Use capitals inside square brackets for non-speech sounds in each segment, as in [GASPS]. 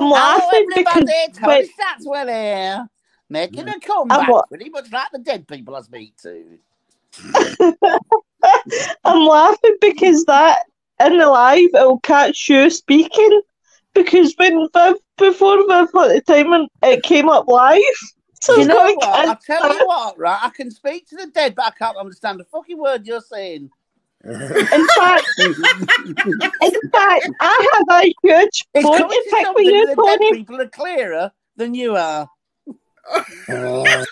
Hello, oh, laughing because everybody. Tony wait, Statswell here. Making a I'm comeback, what? pretty much like the dead people I speak to. [LAUGHS] I'm laughing because that in the live it'll catch you speaking because when Viv before Viv at the time it came up live, so you know what? to I tell you what, right? I can speak to the dead, but I can't understand a fucking word you're saying. In fact, in fact, I have a huge It's phone coming to to something you, that the dead Tony. people are clearer than you are. Uh, [LAUGHS]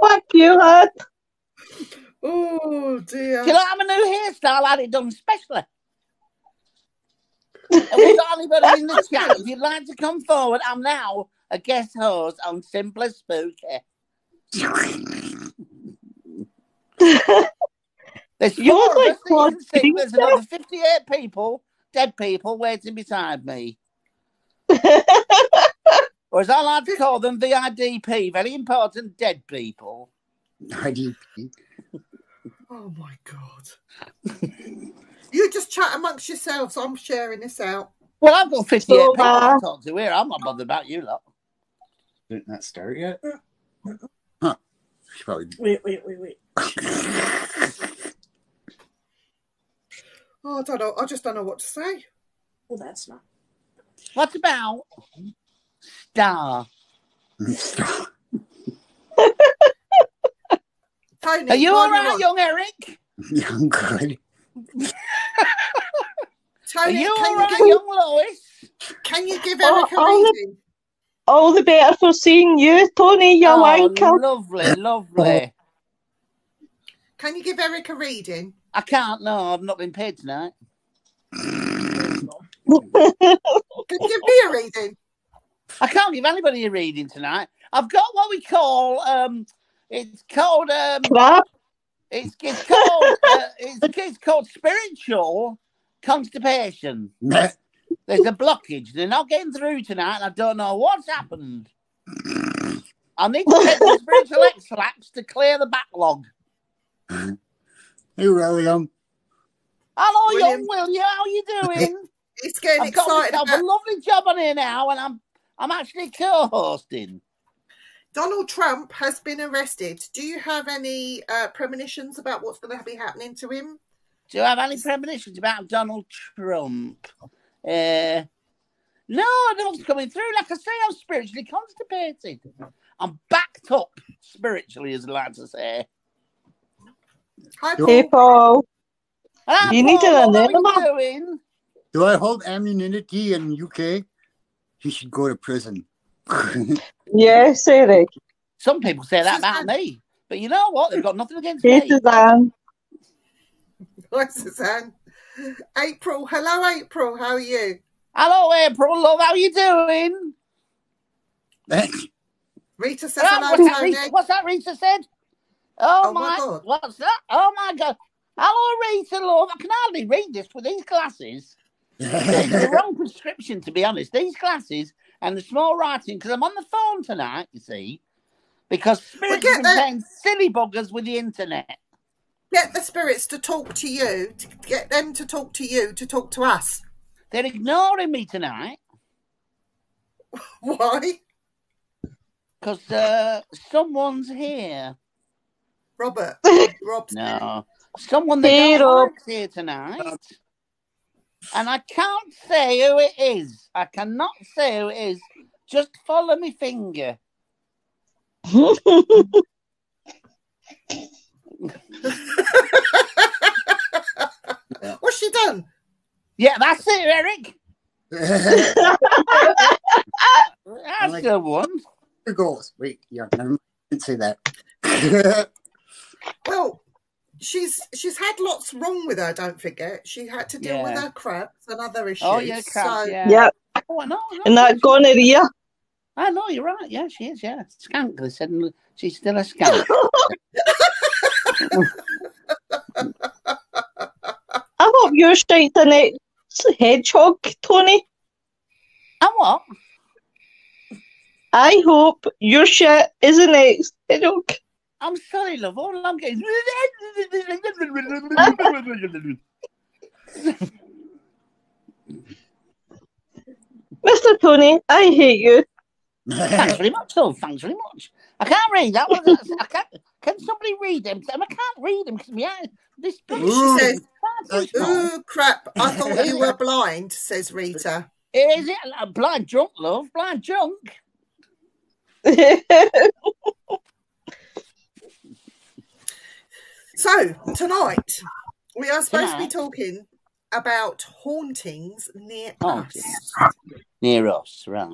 Fuck you, lad. Oh dear. Can I have a new hairstyle? I had it done specially. Have we got anybody in the chat? If you'd like to come forward, I'm now a guest host on Simply Spooky. [LAUGHS] There's You four look of like us that you Claude can see. Green, There's sir. another 58 people, dead people, waiting beside me. [LAUGHS] Or as I like to call them, VIDP, very important dead people. IDP. [LAUGHS] Oh my god. you just chat amongst yourselves. I'm sharing this out. Well, I've got 58 So, people uh, to talk to here. I'm not bothered about you lot. Didn't that start yet? Huh. Probably. Wait, wait, wait, wait. [LAUGHS] Oh, I don't know. I just don't know what to say. Well, that's not. What about Star? Tony, Are you all right, all you're on- young Eric? [LAUGHS] I'm good. Are Tony, you all can, right, you give, young Lois? can you give Oh, Eric a all the- reading? All the better for seeing you, Tony, you Oh, wanker. lovely, lovely. [LAUGHS] Can you give Eric a reading? I can't, no, I've not been paid tonight. Can you give me a reading? I can't give anybody a reading tonight. I've got what we call, um, it's called, um, Crap. it's, it's called, uh, it's, it's called spiritual constipation. [LAUGHS] There's a blockage. They're not getting through tonight, and I don't know what's happened. I need to take the spiritual [LAUGHS] extracts to clear the backlog. Hey, William. Hello, William. young William. How are you doing? [LAUGHS] He's getting I've got excited myself about a lovely job on here now, and I'm I'm actually co-hosting. Donald Trump has been arrested. Do you have any uh, premonitions about what's going to be happening to him? Do you have any premonitions about Donald Trump? Uh, no, nothing's coming through. Like I say, I'm spiritually constipated. I'm backed up spiritually, as I like to say. Hi, Yo. Paul. Hey, Paul. Ah, You need to learn what that, are you doing? Do I hold immunity in UK? He should go to prison. [LAUGHS] Yes, Eric. Some people say that about me, but you know what? They've got nothing against Hey, me. Suzanne. Hi, Suzanne. April. Hello, April. How are you? Hello, April, love. How are you doing? Rita says Ah, hello, what's, that Tony. Rita, what's that Rita said? Oh, Oh, my my, God. what's that? Oh my god. Hello, Rita, love. I can hardly read this with these glasses. It's the wrong [LAUGHS] prescription, to be honest. These glasses and the small writing, because I'm on the phone tonight, you see, because spirits get have that- playing silly buggers with the internet. Get the spirits to talk to you, to get them to talk to you, to talk to us. They're ignoring me tonight [LAUGHS] Why? because uh, someone's here. Robert. [LAUGHS] Rob's No, someone they don't Rob. here tonight, and I can't say who it is. I cannot say who it is. Just follow me finger. [LAUGHS] What's she done? Yeah, that's it, Eric. [LAUGHS] That's like- the one. Here goes. Wait, yeah, never mind. didn't say that. Well, she's she's had lots wrong with her. Don't forget, she had to deal with her cramps and other issues. Oh yeah, crap, so yeah. yep. Oh, I know, I know. And that gonorrhea. I know, you're right. Yeah, she is. Yeah, skank. They said she's still a skank. [LAUGHS] [LAUGHS] I hope you're straight the next hedgehog, Tony. and what? I hope your shit is the next hedgehog. I'm sorry, love. All I'm getting. Mr. Tony, I hate you. Thanks very much, love. Thanks very much. I can't read that one. I can't. Can somebody read them? I can't read them because yeah, this bit She says, far. Ooh, crap. I [LAUGHS] thought you were blind, says Rita. Is it a blind drunk, love? Blind drunk. [LAUGHS] So, tonight, we are supposed to be talking about hauntings near Oh, us. Near us, right?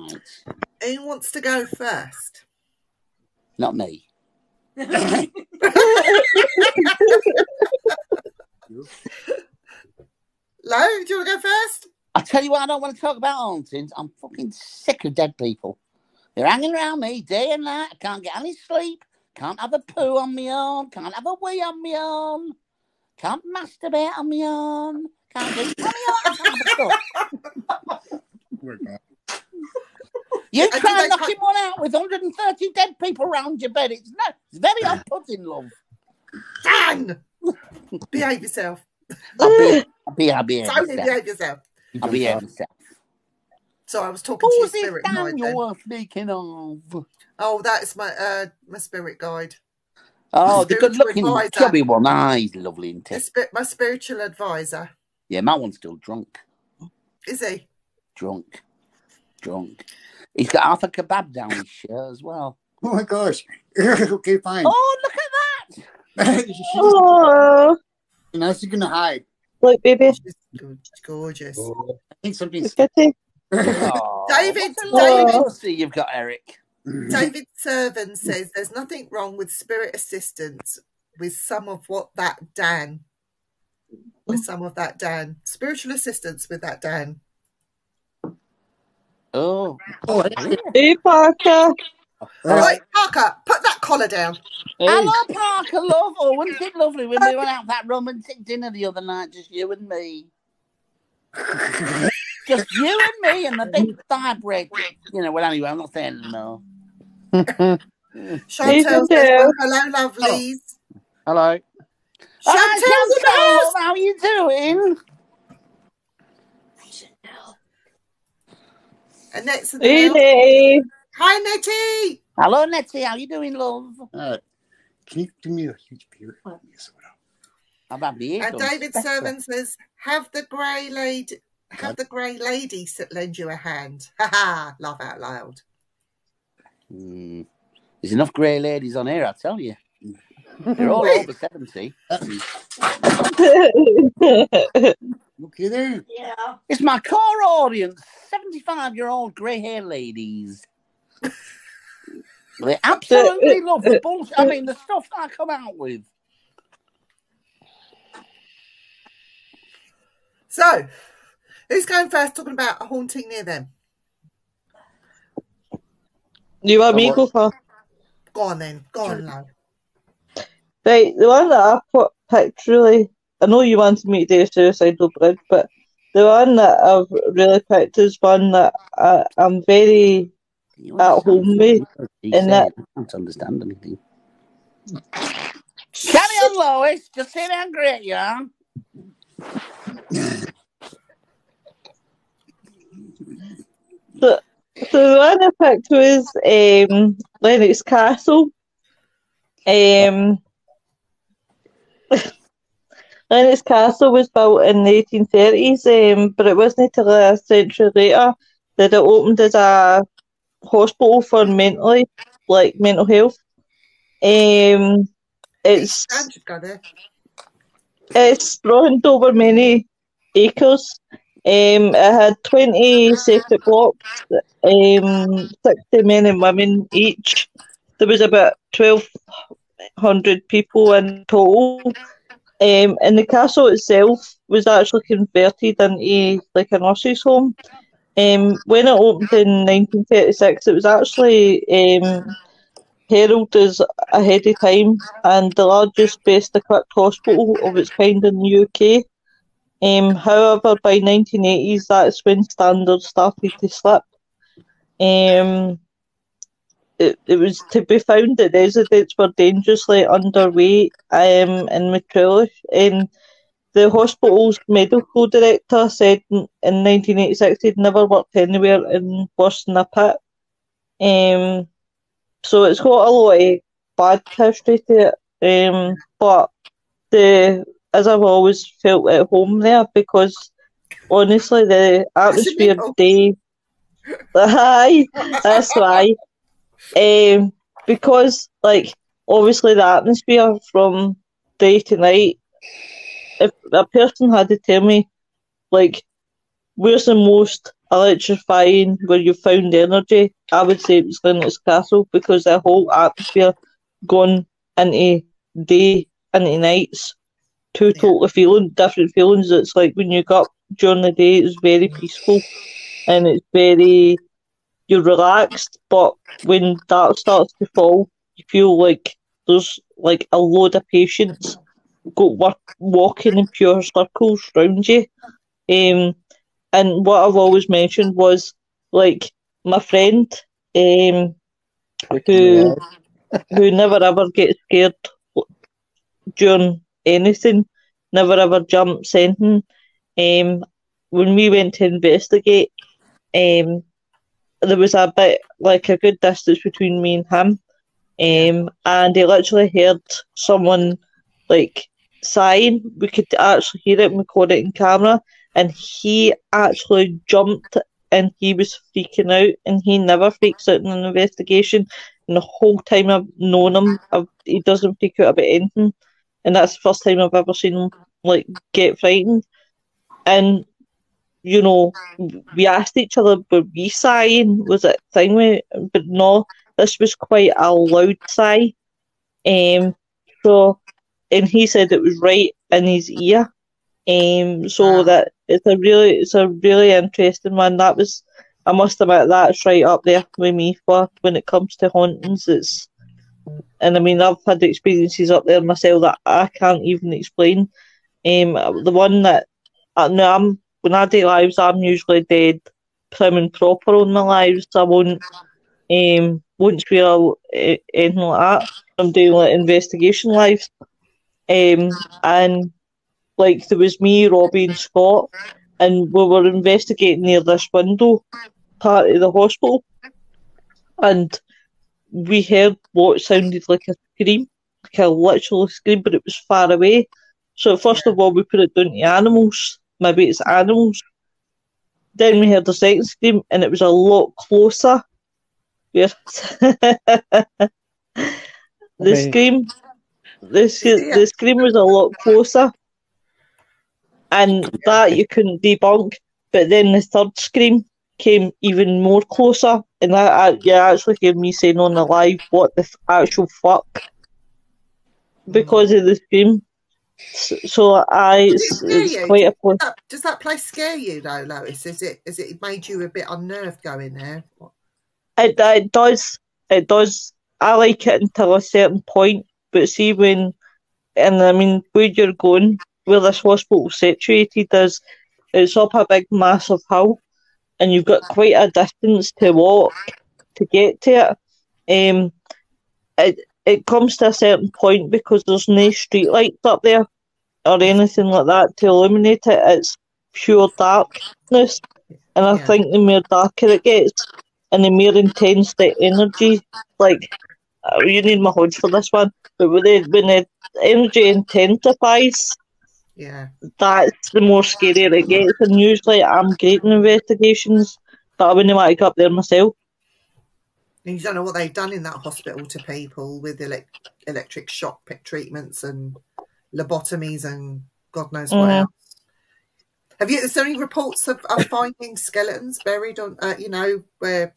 Who wants to go first? Not me. [LAUGHS] Lo, do you want to go first? I tell you what, I don't want to talk about hauntings. I'm fucking sick of dead people. They're hanging around me day and night. I can't get any sleep. Can't have a poo on my own. Can't have a wee on my own. Can't masturbate on my own. Can't do any of that kind of stuff. You And do try they knocking one out with 130 dead people around your bed. It's no, it's very ah. off-putting, love. Dan! behave yourself. I'll be, I'll be, I'll be, Tony, myself. behave yourself. I'll be myself. So I was talking to Who's your this spirit guide Dan then. you're speaking of? Oh, that's my uh my spirit guide. Oh, the good-looking, advisor. chubby one. Ah, he's lovely, isn't My, he? spi- my spiritual advisor. Yeah, my one's still drunk. Is he? Drunk. Drunk. He's got half a kebab down his shirt as well. Oh my gosh. [LAUGHS] okay, fine. Oh, look at that! [LAUGHS] She's oh, now she's gonna hide. look, baby. She's good- gorgeous. I think something's. Kitty. Oh, David, what a lovely David. pussy you've got, Eric. David Servan says there's nothing wrong with spirit assistance with some of what that Dan. With some of that Dan. Spiritual assistance with that Dan. Oh, Oh, Hey, Parker. Right, Parker, put that collar down. hello, Parker, love. Oh, wasn't it lovely when we went out that romantic dinner the other night, just you and me? [LAUGHS] Just you and me and the big [LAUGHS] thigh break. You know, well, anyway, I'm not saying no. Chantel Hey, says, well, hello, lovelies. Hello. Chantel's in the Hi, house. Chantel, how are you doing? Annette's in the Hey. Nettie. Hi, Nettie. Hello, Nettie. How you doing, love? Uh, can you do me a huge beer? Yes, what up? I've had And. David Better. Servan says, have the grey lady. Have the grey lady s- lend you a hand. [LAUGHS] Ha ha! Laugh out loud. Hmm. There's enough grey ladies on here, I tell you. They're all over 70. [LAUGHS] Okay, then. Yeah. It's my core audience 75 year old grey hair ladies. they absolutely [LAUGHS] love the bullshit. I mean, the stuff that I come out with. So, who's going first talking about a haunting near them? you want me to go first? Go on then. Go on, Lo. Right, the one that I put picked really, I know you wanted me to do Suicidal Bridge, but the one that I've really picked is one that I, I'm very At home, with. what and that- saying. I can't understand anything. Carry on, Lois. Just say how great you [LAUGHS] are. So the one I picked was um, Lennox Castle. Um, [LAUGHS] Lennox Castle was built in the 1830s, um, but it wasn't until a century later that it opened as a hospital for mentally, like mental health. Um, it's Dan should go there. it's sprawled over many acres. Um, it had 20 separate blocks, um, 60 men and women each. There was about 1,200 people in total. Um, and the castle itself was actually converted into like a nurse's home. Um, when it opened in 1936, it was actually um, heralded as ahead of time and the largest, best equipped hospital of its kind in the UK. Um, however, by 1980s, that's when standards started to slip. Um, it, it was to be found that residents were dangerously underweight um, and material, and the hospital's medical director said in, in 1986 he'd never worked anywhere in worse than a pit. Um, so it's got a lot of bad history to it. Um, but the as I've always felt at home there because honestly the atmosphere day [LAUGHS] Aye, that's why. Um, because like obviously the atmosphere from day to night. If a person had to tell me, like, where's the most electrifying where you found energy, I would say it was Lennox Castle because the whole atmosphere gone into day into nights, two totally feeling different feelings. It's like when you got up during the day, it's very peaceful and it's very you're relaxed, but when dark starts to fall, you feel like there's like a load of patients go work, walking in pure circles around you. Um, and what I've always mentioned was like my friend, um, who who never ever gets scared during anything, never ever jumps anything. Um, when we went to investigate, um, there was a bit like a good distance between me and him. Um, and he literally heard someone like sighing. We could actually hear it and record it in camera. And he actually jumped and he was freaking out. And he never freaks out in an investigation. And the whole time I've known him, I've, he doesn't freak out about anything. And that's the first time I've ever seen him like get frightened. And you know, we asked each other, were we sighing? Was it thing? We, but no, this was quite a loud sigh. Um, so, and he said it was right in his ear. Um, so wow. that it's a really, it's a really interesting one. That was, I must admit, that's right up there with me for when it comes to hauntings. It's, and I mean, I've had experiences up there myself that I can't even explain. Um, the one that I know I'm when I do lives, I'm usually dead prim and proper on my lives. I won't um won't swear anything like that. I'm doing like investigation lives. Um and like there was me, Robbie and Scott and we were investigating near this window part of the hospital and we heard what sounded like a scream, like a literal scream, but it was far away. So first of all we put it down to animals maybe it's animals. Then we heard the second scream, and it was a lot closer. Yeah. [LAUGHS] the scream, the, the scream was a lot closer, and that you couldn't debunk. But then the third scream came even more closer, and that yeah, actually gave me saying on the live, "What the actual fuck?" Because of the scream. So I, it's, it's quite a point. Does that, does that place scare you though, Lois? Is it is it made you a bit unnerved going there? It it does. It does. I like it until a certain point, but see when, and I mean where you're going, where this hospital's situated is, it's up a big massive hill, and you've got quite a distance to walk to get to it. Um, it it comes to a certain point because there's no street lights up there or anything like that to illuminate it. It's pure darkness. And I yeah. think the more darker it gets and the more intense the energy, like, uh, you need my hodge for this one, but when the, when the energy intensifies, yeah, that's the more scarier it gets. And usually I'm great in investigations, but I wouldn't want to go up there myself. And you don't know what they've done in that hospital to people with elect- electric shock treatments and lobotomies and God knows what mm. else. Have you? Is there any reports of, of finding skeletons buried on? Uh, you know, where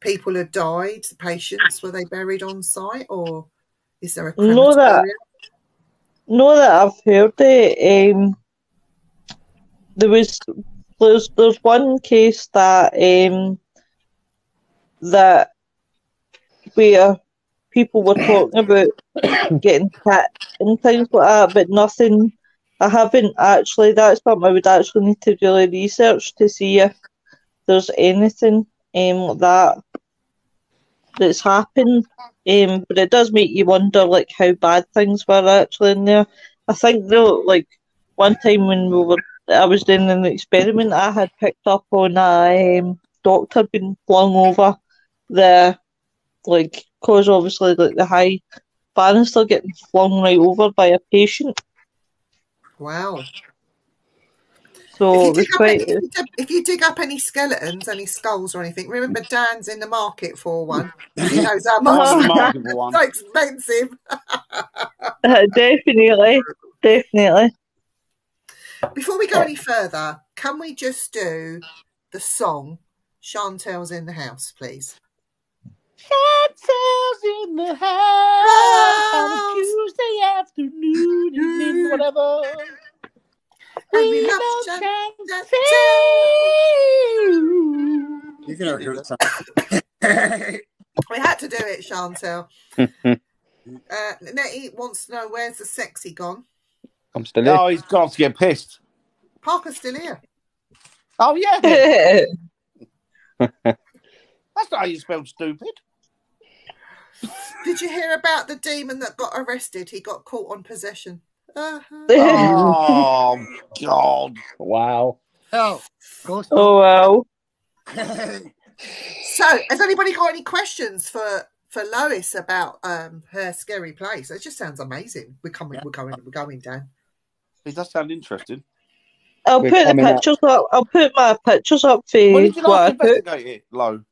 people have died, The patients were they buried on site, or is there a? No, that no, that I've heard it. Um, there was there's there's one case that um that where people were talking about getting hit and things like that, but nothing. I haven't actually. That's something I would actually need to really research to see if there's anything um, like that that's happened. Um, but it does make you wonder, like how bad things were actually in there. I think though, like one time when we were, I was doing an experiment, I had picked up on a um, doctor being flung over the, like, cause obviously like the high banister getting flung right over by a patient. Wow. So if, you dig up quite. any, if, you dig, if you dig up any skeletons, any skulls or anything, remember Dan's in the market for one. He [LAUGHS] knows how much. in [LAUGHS] market one. so expensive. [LAUGHS] Uh, definitely, definitely. Before we go any further, can we just do the song Chantel's in the house, please? Chantel's in the house on a Tuesday afternoon, evening, whatever. And we We love love Chantel. Chantel. You're gonna hurt something. [LAUGHS] We had to do it, Chantel. [LAUGHS] uh, Nettie wants to know where's the sexy gone. I'm still here. Oh, he's got to get pissed. Parker's still here. Oh, yeah. [LAUGHS] That's not how you spell stupid. Did you hear about the demon that got arrested? He got caught on possession. Uh-huh. [LAUGHS] Oh, God. Wow. Hell, go oh wow. [LAUGHS] So, has anybody got any questions for for Lois about um her scary place? It just sounds amazing. We're coming. We're going. We're going down. It does sound interesting. I'll We're put the coming up. pictures up. I'll put my pictures up for When did you what I last investigate it, Low?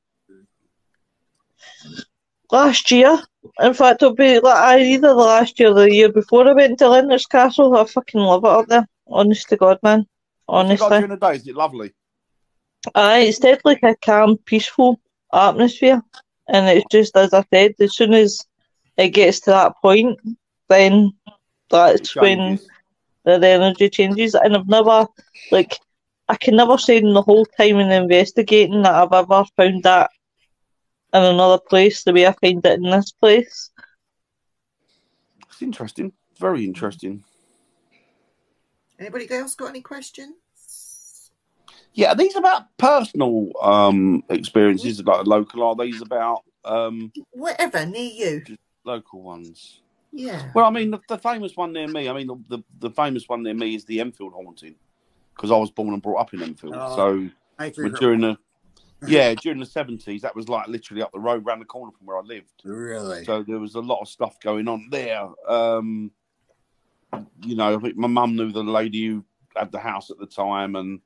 Last year. In fact, it'll be like I either the last year or the year before I went to Lennox Castle. I fucking love it up there. Honest to God, man. What's it got Honestly. during the day? Is it lovely? Aye, it's dead like a calm, peaceful atmosphere. And it's just as I said, as soon as it gets to that point, then that's when changes. the energy changes. And I've never, like, I can never say in the whole time in investigating that I've ever found that in another place the way I find it in this place. It's interesting. Very interesting. Anybody else got any questions? Yeah, are these about personal um experiences, like local? Are these about um Whatever near you. local ones? Yeah. Well, I mean, the, the famous one near me. I mean, the, the, the famous one near me is the Enfield haunting, because I was born and brought up in Enfield. Oh. so My but favorite during the yeah during the seventies, that was like literally up the road, round the corner from where I lived. Really? So there was a lot of stuff going on there. Um, you know, I think my mum knew the lady who had the house at the time, and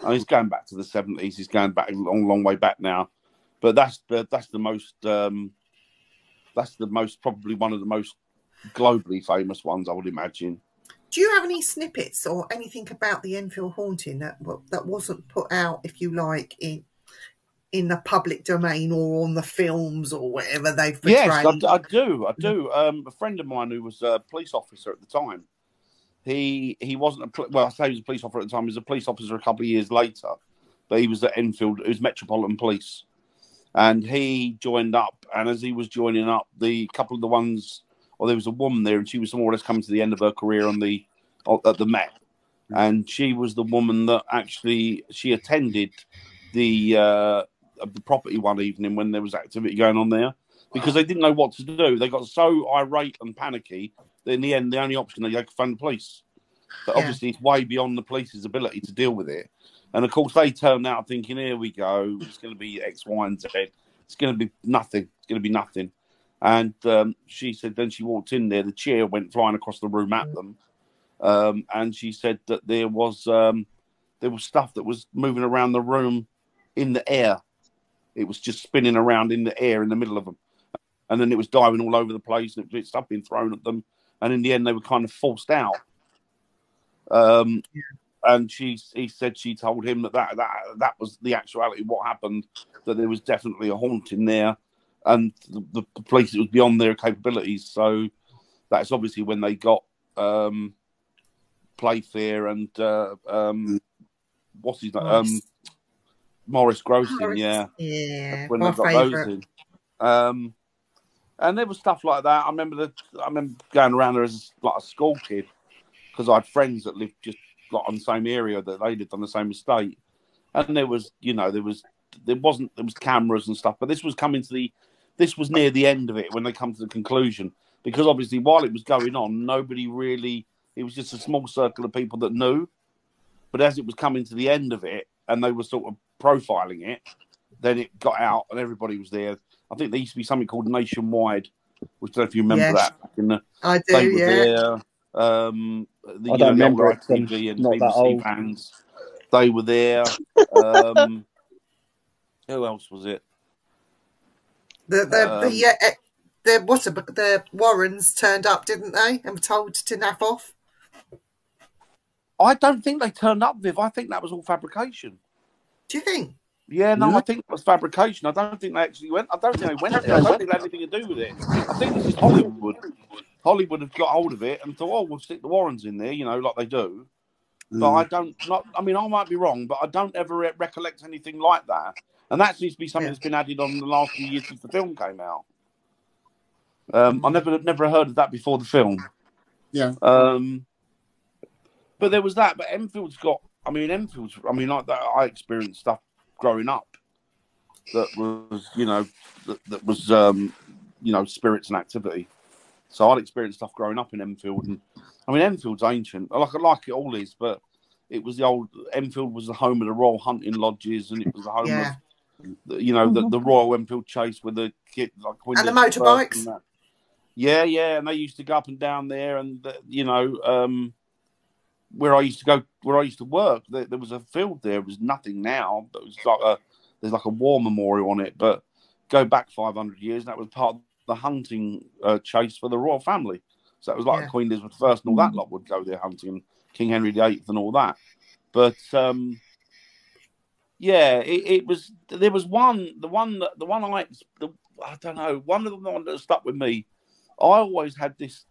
I mean, he's going back to the seventies. He's going back a long, long way back now. But that's the that's the most um, that's the most probably one of the most globally famous ones, I would imagine. Do you have any snippets or anything about the Enfield haunting that that wasn't put out, if you like, in in the public domain or on the films or whatever they've portrayed? Yes, I, I do. I do. Um, a friend of mine who was a police officer at the time, he he wasn't a well. I say he was a police officer at the time. He was a police officer a couple of years later, but he was at Enfield. It was Metropolitan Police, and he joined up. And as he was joining up, the couple of the ones, or there was a woman there, and she was more or less coming to the end of her career on the at the Met, and she was the woman that actually she attended the uh, the property one evening when there was activity going on there because they didn't know what to do. They got so irate and panicky that in the end, the only option they had to phone the police. But Yeah. obviously, it's way beyond the police's ability to deal with it. And of course, they turned out thinking, "Here we go. It's going to be X, Y, and Z. It's going to be nothing. It's going to be nothing." And um, she said, then she walked in there. The chair went flying across the room at them, um, and she said that there was um, there was stuff that was moving around the room in the air. It was just spinning around in the air in the middle of them, and then it was diving all over the place, and it was stuff being thrown at them. And in the end, they were kind of forced out. Um, and she he said she told him that, that that that was the actuality of what happened. That there was definitely a haunting there, and the, the, the police it was beyond their capabilities. So that's obviously when they got um, Playfair and uh, um, what's his name? Um, Maurice Grosse, Maurice, yeah Yeah. when they got those in. Um, and there was stuff like that. I remember the I remember going around there as like a school kid because I had friends that lived just like on the same area that they lived on the same estate, and there was you know there was there wasn't there was cameras and stuff, but this was coming to the this was near the end of it when they come to the conclusion because obviously while it was going on, nobody really it was just a small circle of people that knew. But as it was coming to the end of it, and they were sort of profiling it, then it got out, and everybody was there. I think there used to be something called Nationwide, which I don't know if you remember Yes. that. Back in the, I do, they were yeah. there. Um, the, I don't the remember older it, 'cause and not that BBC old. fans, they were there. [LAUGHS] Um, who else was it? The the Um, the, uh, eh, the what a- the Warrens turned up, didn't they? And were told to naff off. I don't think they turned up, Viv. I think that was all fabrication. Do you think? Yeah, no. I think it was fabrication. I don't think they actually went. I don't think they went. I don't think they had anything to do with it. I think this is Hollywood. Hollywood have got hold of it and thought, oh, we'll stick the Warrens in there, you know, like they do. But I don't. Not. I mean, I might be wrong, but I don't ever re- recollect anything like that. And that seems to be something Yeah. that's been added on the last few years since the film came out. Um, I never, never heard of that before the film. Yeah. Um, but there was that. But Enfield's got. I mean, Enfield's. I mean, like that. I experienced stuff growing up that was, you know, that, that was, um, you know, spirits and activity. So I'd experienced stuff growing up in Enfield, and I mean, Enfield's ancient. Like like it all is, but it was the old Enfield was the home of the Royal Hunting Lodges, and it was the home Yeah. of, the, you know, the, the Royal Enfield Chase with the kid like And the motorbikes. and. Yeah, yeah, and they used to go up and down there, and uh, you know, um, where I used to go, where I used to work, there, there was a field there. It was nothing now, but it was like a there's like a war memorial on it. But go back 500 years, that was part of the hunting uh, chase for the royal family. So it was like Yeah. Queen Elizabeth First and all that lot would go there hunting, King Henry VIII and all that. But um, yeah, it, it was. There was one, the one that the one I, the, I don't know, one of the one that stuck with me. I always had this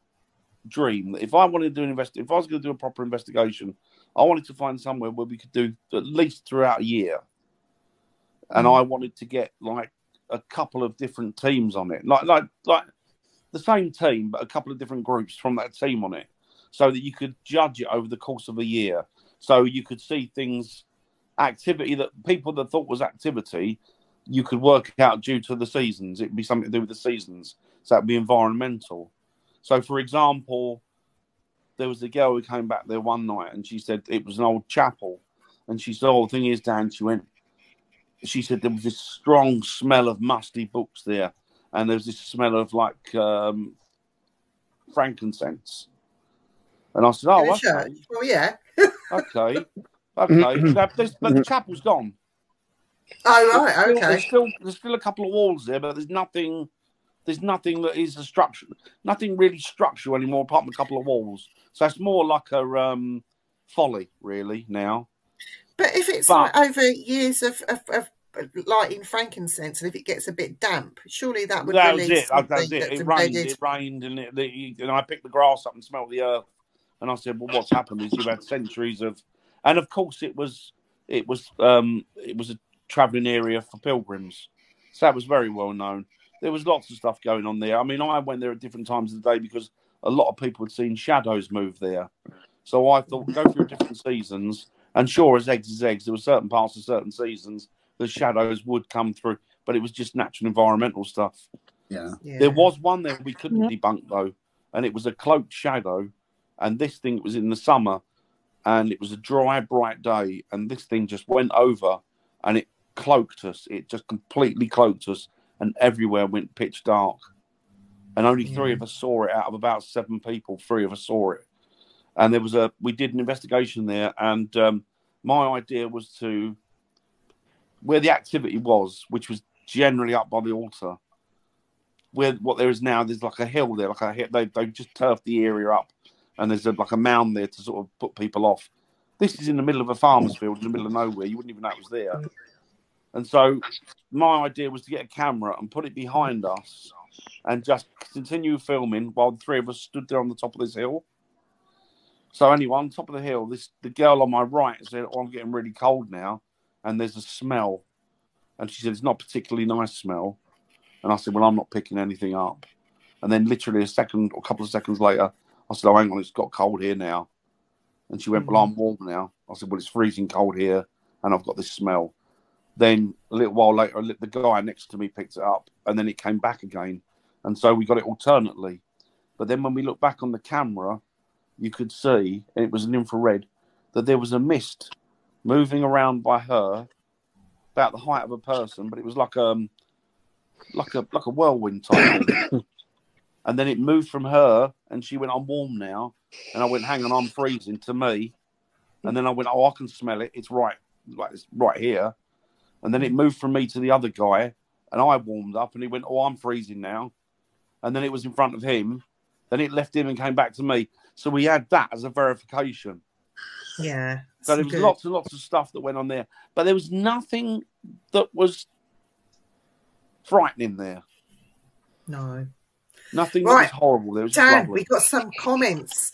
dream that if I wanted to do an invest, if I was going to do a proper investigation, I wanted to find somewhere where we could do at least throughout a year, and mm. I wanted to get like a couple of different teams on it, like like like the same team, but a couple of different groups from that team on it, so that you could judge it over the course of a year. So you could see things, activity that people that thought was activity, you could work out due to the seasons. It'd be something to do with the seasons. So that'd be environmental. So, for example, there was a girl who came back there one night and she said it was an old chapel. And she said, Oh, the thing is, Dan, she went, she said there was this strong smell of musty books there. And there was this smell of like um, frankincense. And I said, Oh, okay, church. Well, yeah. [LAUGHS] okay, okay. Now, this- but the chapel's gone. Oh right, There's still- okay. There's still there's still a couple of walls there, but there's nothing. There's nothing that is a structure. Nothing really structural anymore, apart from a couple of walls. So it's more like a um, folly, really. Now, But if it's But- like over years of, of, of lighting frankincense, and if it gets a bit damp, surely that would that was release it. That was something it. that's It rained. embedded. It rained, and it, the, and I picked the grass up and smelled the earth. And I said, "Well, what's happened is you've had centuries of, and of course it was, it was, um, it was a travelling area for pilgrims, so that was very well known. There was lots of stuff going on there. I mean, I went there at different times of the day because a lot of people had seen shadows move there. So I thought go through different seasons, and sure as eggs is eggs, there were certain parts of certain seasons the shadows would come through, but it was just natural environmental stuff. Yeah. Yeah. There was one there we couldn't debunk though, and it was a cloaked shadow. And this thing was in the summer, and it was a dry, bright day, and this thing just went over, and it cloaked us. It just completely cloaked us, and everywhere went pitch dark. And only three of us saw it out of about seven people. Three of us saw it, and there was a. We did an investigation there, and um, my idea was to where the activity was, which was generally up by the altar where what there is now, there's like a hill there, like a hill, they they just turfed the area up, and there's a, like a mound there to sort of put people off. This is in the middle of a farmer's field, in the middle of nowhere. You wouldn't even know it was there. And so, my idea was to get a camera and put it behind us, and just continue filming while the three of us stood there on the top of this hill. So anyway, on top of the hill, this the girl on my right said, "Oh, I'm getting really cold now, and there's a smell," and she said, "It's not a particularly nice smell." And I said, Well, I'm not picking anything up. And then literally a second or a couple of seconds later, I said, Oh, hang on, it's got cold here now. And she went, Well, mm-hmm. I'm warm now. I said, Well, it's freezing cold here and I've got this smell. Then a little while later, the guy next to me picked it up and then it came back again. And so we got it alternately. But then when we looked back on the camera, you could see, and it was an infrared, that there was a mist moving around by her, about the height of a person, but it was like um like a like a whirlwind type thing. [COUGHS] and then it moved from her, and she went, "I'm warm now," and I went, "Hang on, I'm freezing." To me, and then I went, "Oh, I can smell it. It's right, like it's right here." And then it moved from me to the other guy, and I warmed up, and he went, "Oh, I'm freezing now." And then it was in front of him. Then it left him and came back to me. So we had that as a verification. Yeah. So there was good. lots and lots of stuff that went on there, but there was nothing that was frightening there. No. Nothing that Right. was horrible. There was Dan, we got some comments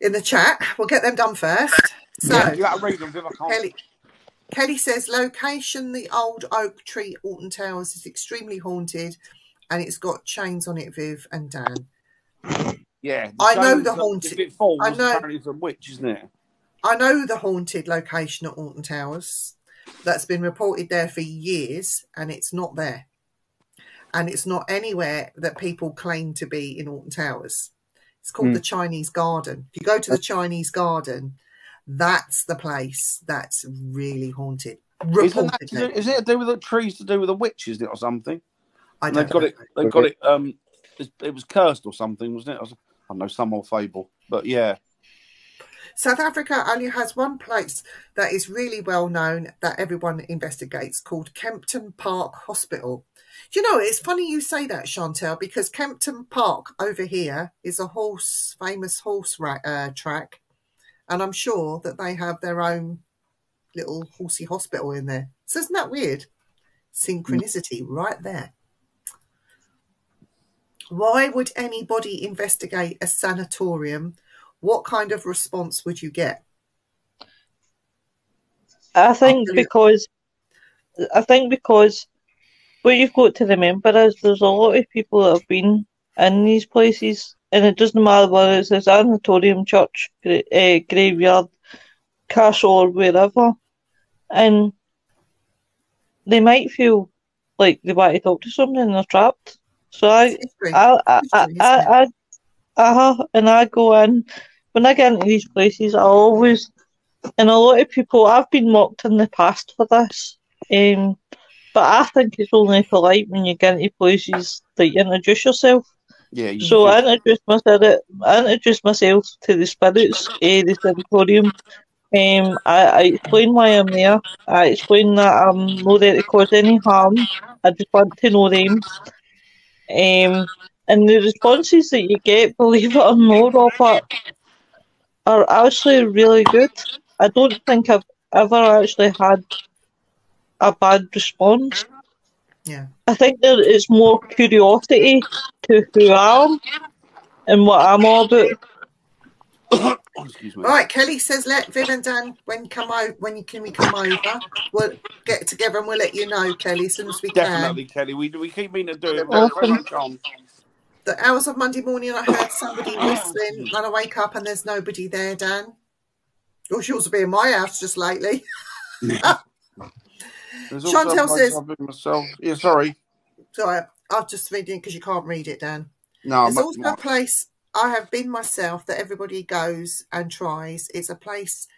in the chat. We'll get them done first. So, Yeah, you got to read them, Viv. I can't. Kelly, Kelly says location: the old oak tree, Alton Towers, is extremely haunted, and it's got chains on it. Viv and Dan. Yeah, I know the haunted- If it falls, I know- apparently it's a witch, isn't it? I know the haunted location at Alton Towers. That's been reported there for years, and it's not there. And it's not anywhere that people claim to be in Alton Towers. It's called Hmm. the Chinese Garden. If you go to the Chinese Garden, that's the place that's really haunted. Isn't that do, Reportedly. is it to do with the trees to do with the witches it, or something? I And don't they've got know. it. They've got it. Um, it, was cursed or something, wasn't it? I, I don't know some old fable, but yeah. South Africa only has one place that is really well known that everyone investigates called Kempton Park Hospital. Do you know, it's funny you say that, Chantel, because Kempton Park over here is a horse, famous horse ra- uh, track, and I'm sure that they have their own little horsey hospital in there. So isn't that weird? Synchronicity right there. Why would anybody investigate a sanatorium? What kind of response would you get? I think because I think because what you've got to remember is there's a lot of people that have been in these places, and it doesn't matter whether it's a sanatorium, church, gra- uh, graveyard, castle, or wherever, and they might feel like they want to talk to someone and they're trapped. So I. I, I, I, I. I, uh-huh, and I go in when I get into these places. I always, and a lot of people, I've been mocked in the past for this, um, but I think it's only polite when you get into places that you introduce yourself. Yeah. So I should. introduced myself, I introduced myself to the spirits, eh, the sanatorium. Um, I, I explain why I'm there. I explain that I'm not there to cause any harm. I just want to know them. Um, and the responses that you get, believe it or not, Robert, are actually really good. I don't think I've ever actually had a bad response. Yeah. I think there is more curiosity to who I am and what I'm all about. Oh, [COUGHS] excuse me. All right, Kelly says let Viv and Dan when come out when you can we come over. We'll get together and we'll let you know, Kelly, as soon as we Definitely, Kelly. We we keep meaning to do it. Awesome. Very much on. can. The hours of Monday morning I heard somebody whistling and I wake up and there's nobody there, Dan. Or she also be in my house just lately. [LAUGHS] There's Chantel also says- I've myself. Yeah, sorry. So I, I'll just read it because you can't read it, Dan. No, There's I'm also a place I have been myself that everybody goes and tries. It's a place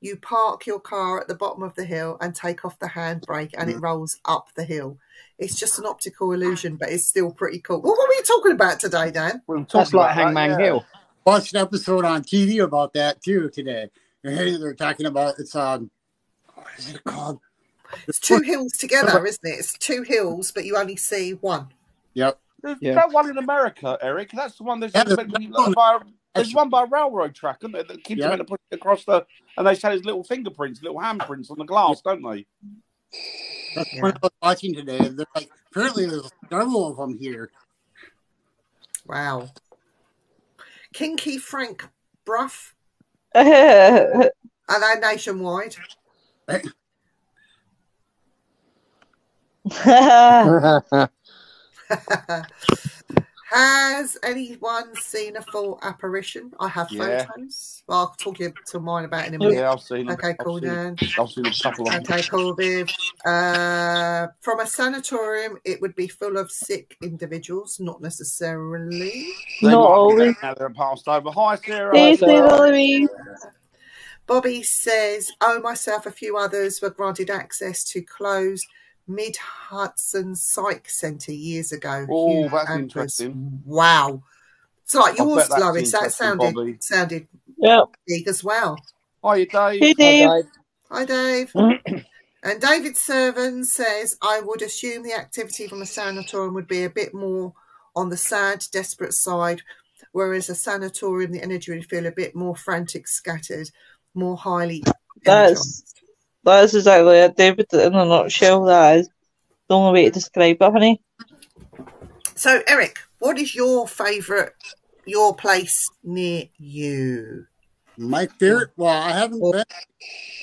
you park your car at the bottom of the hill and take off the handbrake and it rolls up the hill. It's just an optical illusion, but it's still pretty cool. Well, what were you talking about today, Dan? we were That's talking like about that, Hangman yeah. Hill. Watched an episode on TV about that too today. They're talking about it's um, what is it called? It's two hills together, isn't it? It's two hills, but you only see one. Yep. There's Yeah. that one in America, Eric. That's the one that's Yeah, there's meant one. by, there's one by a railroad track, isn't there? That keeps Yeah. meant to put it across the, and they say there's little fingerprints, little handprints on the glass, don't they? That's Yeah. what I was watching today. They're like, apparently there's a several of them here. Wow. Kinky Frank Bruff, Hello. [LAUGHS] are they nationwide? [LAUGHS] Has anyone seen a full apparition? I have Yeah. photos. Well, I'll talk you to mine about in a minute. Yeah, I've seen them. Okay, I've cool, seen, Dan. I've seen a couple of. Okay, cool, Viv. Uh, from a sanatorium, it would be full of sick individuals, not necessarily. They Not always. Now they're passed over. Hi, Sarah. Hey, Sarah. Sarah Bobby says, "Oh, myself, a few others were granted access to closed Mid Hudson Psych Centre years ago. Oh, Hugh that's Andrews. interesting. Wow, it's like I yours, that's Lois. That sounded Bobby. sounded Yeah. big as well. Hi, Dave. Hey, Dave. Hi, Dave. Hi, Dave. [CLEARS THROAT] and David Servan says, I would assume the activity from a sanatorium would be a bit more on the sad, desperate side, whereas a sanatorium, the energy would feel a bit more frantic, scattered, more highly That's that's exactly it, David. In a nutshell, that is the only way to describe it, honey. So, Eric, what is your favourite, your place near you? My favorite. Well, I haven't been,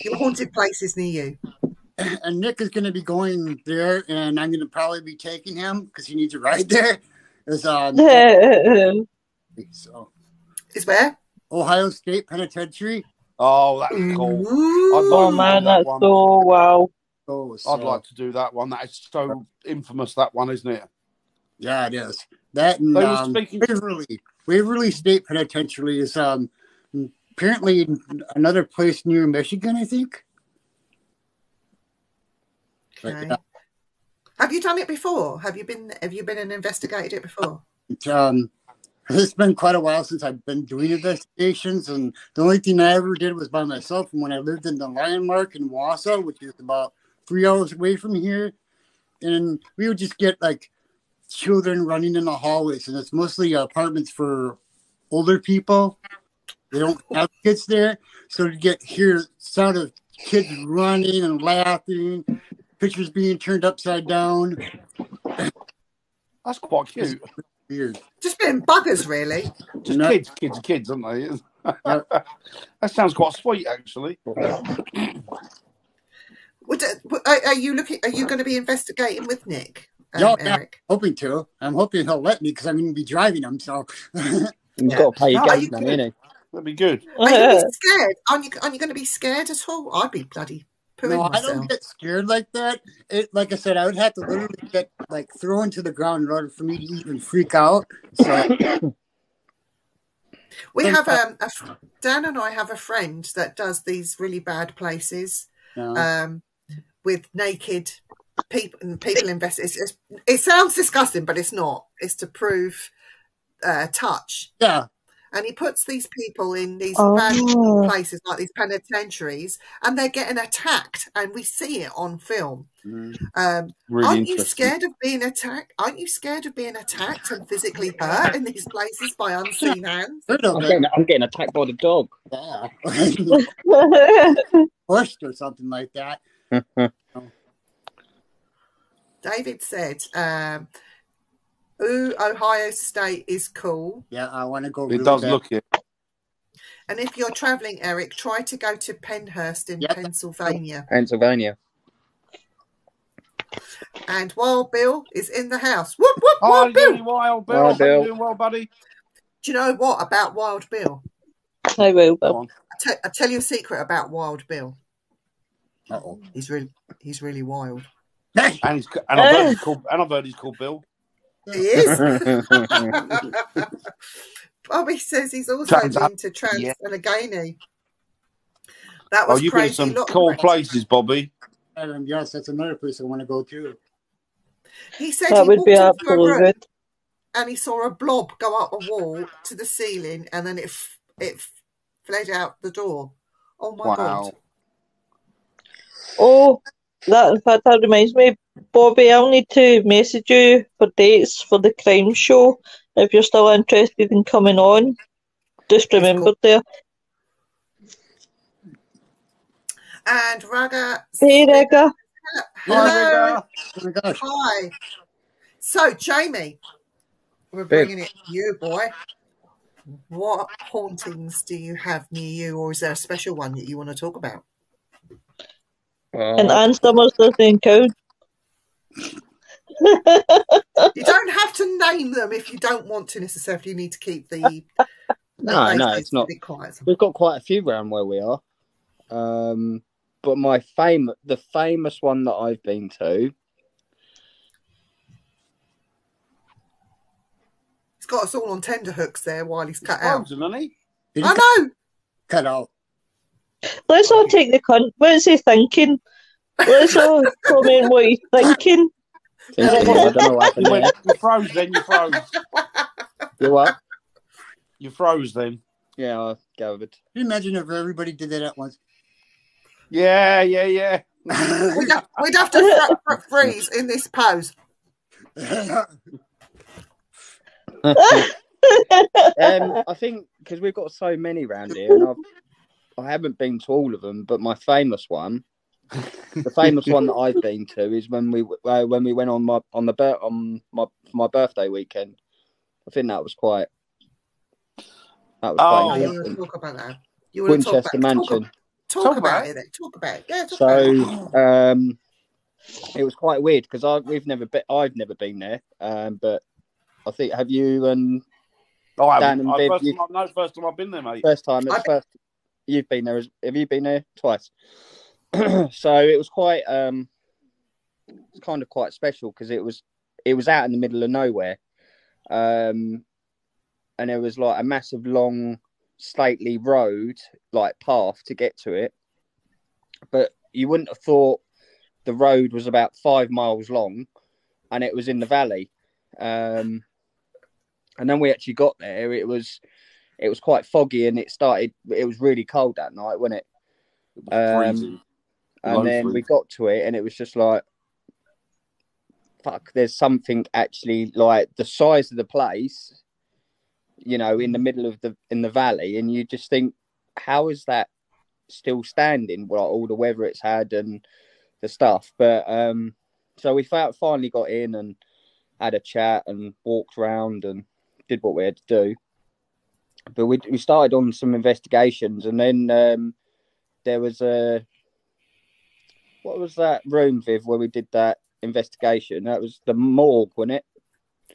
Your haunted places near you? and Nick is going to be going there, and I'm going to probably be taking him because he needs a ride there. Is um, [LAUGHS] so Is where? Ohio State Penitentiary. Oh, that's cool. I'd oh like- man, that that's one. so wow. Oh, I'd so, like to do that one. That is so infamous, that one, isn't it? Yeah, it is. That and They were um, speaking- Waverly. Waverly State Penitentiary is um apparently another place near Michigan, I think. But, Okay. Have you done it before? Have you been? Have you been and investigated it before? um, it's been quite a while since I've been doing investigations, and the only thing I ever did was by myself. And when I lived in the Landmark in Wausau, which is about three hours away from here, and we would just get like children running in the hallways, and it's mostly apartments for older people. They don't have kids there, so to get hear sound of kids running and laughing, pictures being turned upside down, That's quite cute. Weird. Just being buggers, really. Just No. kids, kids, kids, aren't they? [LAUGHS] that sounds quite sweet, actually. Would, uh, are, are you looking? Are you going to be investigating with Nick, um, Yeah, yeah. Eric? hoping to. I'm hoping he'll let me because I'm going to be driving him. So You've got to pay your No, gas you money, could. innit? That'd be good. Are you gonna be scared? Aren't you? Aren't you going to be scared at all? I'd be bloody pooing no, I don't get scared like that. It, like I said, I would have to literally get like thrown to the ground in order for me to even freak out. So [COUGHS] We have um, a, f- Dan and I have a friend that does these really bad places you um, with naked people. and People invest. It's, it's, it sounds disgusting, but it's not. It's to prove uh, touch. yeah, and he puts these people in these Oh. bad places like these penitentiaries and they're getting attacked and we see it on film Mm. um, Really aren't you scared of being attacked aren't you scared of being attacked and physically hurt in these places by unseen hands I'm getting, I'm getting attacked by the dog. [LAUGHS] Yeah. pushed or something like that. [LAUGHS] david said um, ooh ohio state is cool Yeah, I want to go. It does bad. look it. and if you're traveling eric try to go to Pennhurst in Yep. pennsylvania Pennsylvania. and wild bill is in the house whoop whoop Hi, wild bill doing well, Bill. Hi, Hope you're Bill. doing well, buddy. do you know what about wild bill I will, Go Bill. I te- I tell you a secret about Wild Bill. Uh-oh. He's really he's really wild. And he's and I've heard he's called and I've heard he's called Bill. He is. [LAUGHS] Bobby says he's also Trans- been to Trans yeah. Allegheny. That Oh, was you've been to some Lot- cool places, Bobby. Adam, yes, that's another place I want to go to. He said That he would walked be into a absolutely room good. and he saw a blob go up a wall to the ceiling, and then it f- it f- fled out the door. Oh my Wow. god! Oh, that in fact that reminds me, Bobby. I'll need to message you for dates for the crime show if you're still interested in coming on. Just remember there. And Raga, Hey, Rega. hello, Hi, Oh hi. So Jamie, we're Big. bringing it to you, boy. What hauntings do you have near you, or is there a special one that you want to talk about? And Uh, Ann Summers doesn't count. You don't have to name them if you don't want to necessarily. You need to keep the. [LAUGHS] No, they- no, it's not. Quiet. We've got quite a few around where we are. Um, but my fame, the famous one that I've been to, He's got us all on tender hooks there while he's cut out. Frozen, hasn't he? Did I know. cut out? Let's all take the cunt. What is he thinking? Let's all comment what he's thinking. thinking, I don't know what happened You, there. you froze then, you froze. You what? You froze then. Yeah, I gathered. Can you imagine if everybody did that at once? Yeah, yeah, yeah. [LAUGHS] We'd have, we'd have to [LAUGHS] fr- fr- freeze in this pose. [LAUGHS] um, I think because we've got so many around here, and I've, I haven't been to all of them, but my famous one, the famous one that [LAUGHS] I've been to is when we uh, when we went on my on the bir- on my my birthday weekend. I think that was quite. That was Oh, Oh, quite you want to talk about that? You want to talk about, talk, Mansion. talk, Talk about about it then. Talk about it. Yeah, talk about it. So um, it was quite weird because I we've never been I've never been there, um, but I think have you and Oh, I Dan haven't. and I, Viv, first, you- time, no, first time I've been there, mate. first time it's I- first you've been there have you been there twice [CLEARS THROAT] so it was quite um it's kind of quite special because it was it was out in the middle of nowhere. Um and there was like a massive long stately road like path to get to it. But you wouldn't have thought the road was about five miles long and it was in the valley. Um and then we actually got there it was it was quite foggy and it started it was really cold that night wasn't it? It was Um. And Low then we got to it and it was just like fuck there's something actually like the size of the place you know in the middle of the in the valley and you just think how is that still standing like all the weather it's had and the stuff? But um so we finally got in and had a chat and walked around and did what we had to do. But we we started on some investigations and then um there was a what was that room, Viv, where we did that investigation? That was the morgue, wasn't it?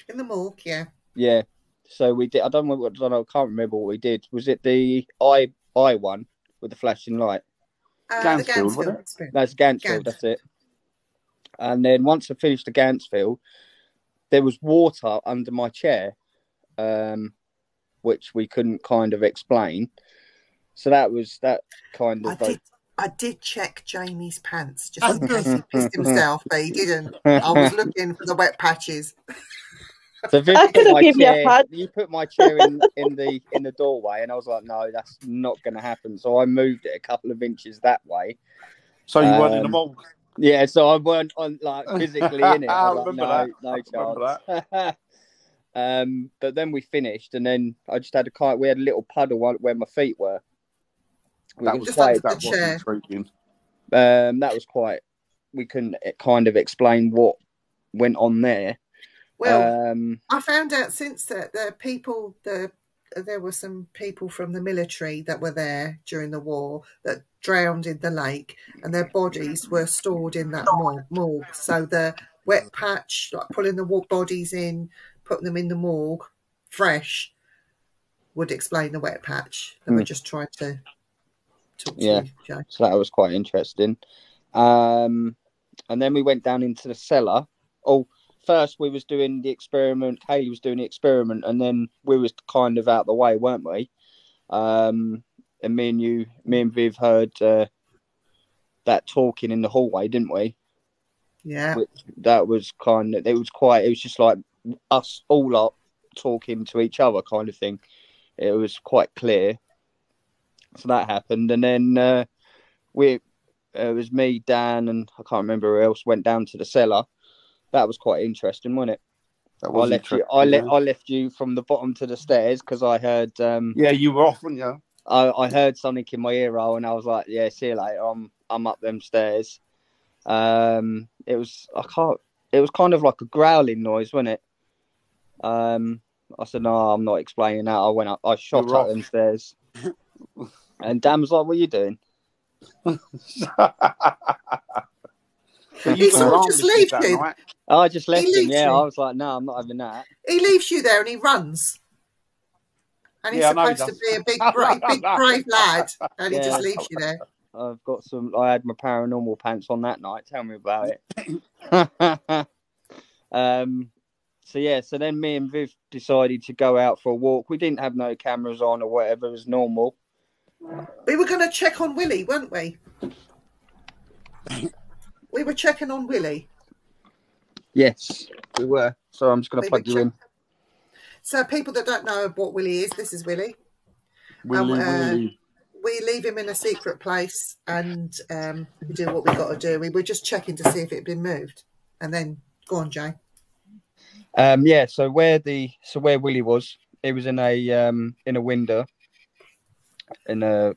In the morgue, yeah. Yeah. So we did. I don't know. What, I don't know. I can't remember what we did. Was it the eye eye one with the flashing light? Uh, Ganzfeld, the Ganzfeld wasn't it? experience. That's Ganzfeld. Gans. That's it. And then once I finished the Ganzfeld, there was water under my chair, um, which we couldn't kind of explain. So that was that kind I of. like- did. I did check Jamie's pants just in case he pissed [LAUGHS] himself, but he didn't. I was looking for the wet patches. [LAUGHS] So Viv I could've given you a pad. you put my chair in, in the in the doorway, and I was like, no, that's not going to happen. So I moved it a couple of inches that way. So you weren't in the um, morgue. Yeah, so I weren't on like [LAUGHS] physically in it. I I was like, remember no, that. I no remember chance. um, but then we finished, and then I just had a kind. We had a little puddle where my feet were. We That was quite- that was intriguing. um, that was quite. We couldn't kind of explain what went on there. Well, um, I found out since that the people, the there were some people from the military that were there during the war that drowned in the lake, and their bodies were stored in that morgue. morgue. So the wet patch, like pulling the bodies in, putting them in the morgue, fresh, would explain the wet patch. They were Hmm. just trying to Yeah. so that was quite interesting. Um, and then we went down into the cellar. Oh, first we was doing the experiment. Haley was doing the experiment, and then we was kind of out the way, weren't we? Um, and me and you, me and Viv heard uh, that talking in the hallway, didn't we? Yeah. Which that was kind of. It was quite. It was just like us all up talking to each other, kind of thing. It was quite clear. So that happened, and then uh, we it was me, Dan, and I can't remember who else went down to the cellar. That was quite interesting, wasn't it? That I was left you. I yeah. I left you from the bottom to the stairs because I heard um Yeah, you were off, weren't you? I, I heard something in my ear roll and I was like, yeah, see you later. I'm I'm up them stairs. Um, it was I can't. It was kind of like a growling noise, wasn't it? Um, I said no, I'm not explaining that. I went up. I shot were up off. them stairs, [LAUGHS] and Dan was like, "What are you doing?" But He you can sort of just the kids leaves that you. night. I just left him. Yeah, you. I was like, no, I'm not having that. He leaves you there and he runs. And he's Yeah, I he supposed to be a big, brave, [LAUGHS] big, brave lad, and he Yeah. just leaves you there. I've got some. I had my paranormal pants on that night. Tell me about it. [COUGHS] um. So yeah. So then me and Viv decided to go out for a walk. We didn't have no cameras on or whatever. It was normal. We were going to check on Willie, weren't we? We were checking on Willie. Yes, we were. So I'm just gonna We plug were you in. So, people that don't know what Willie is, this is Willie. Willy, uh, willy. We leave him in a secret place and um, we do what we've got to do. We were just checking to see if it had been moved. And then, go on, Jay. Um. Yeah. So where the so where Willie was, it was in a um in a window. In a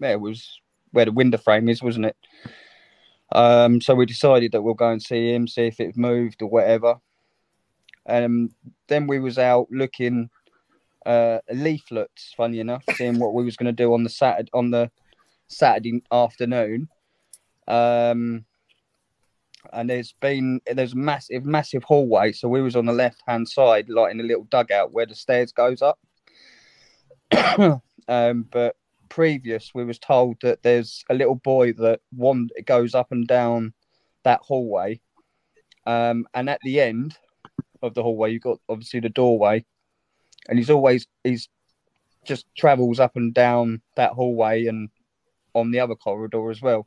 yeah, it was where the window frame is, wasn't it? Um, so we decided that we'll go and see him, see if it moved or whatever. And then we was out looking uh, leaflets. Funny enough, seeing what we was going to do on the Saturday on the Saturday afternoon. Um, and there's been there's a massive massive hallway. So we was on the left hand side, like in a little dugout where the stairs goes up. Um, but previous we was told that there's a little boy that one goes up and down that hallway. Um and at the end of the hallway you've got obviously the doorway. And he's always he's just travels up and down that hallway and on the other corridor as well.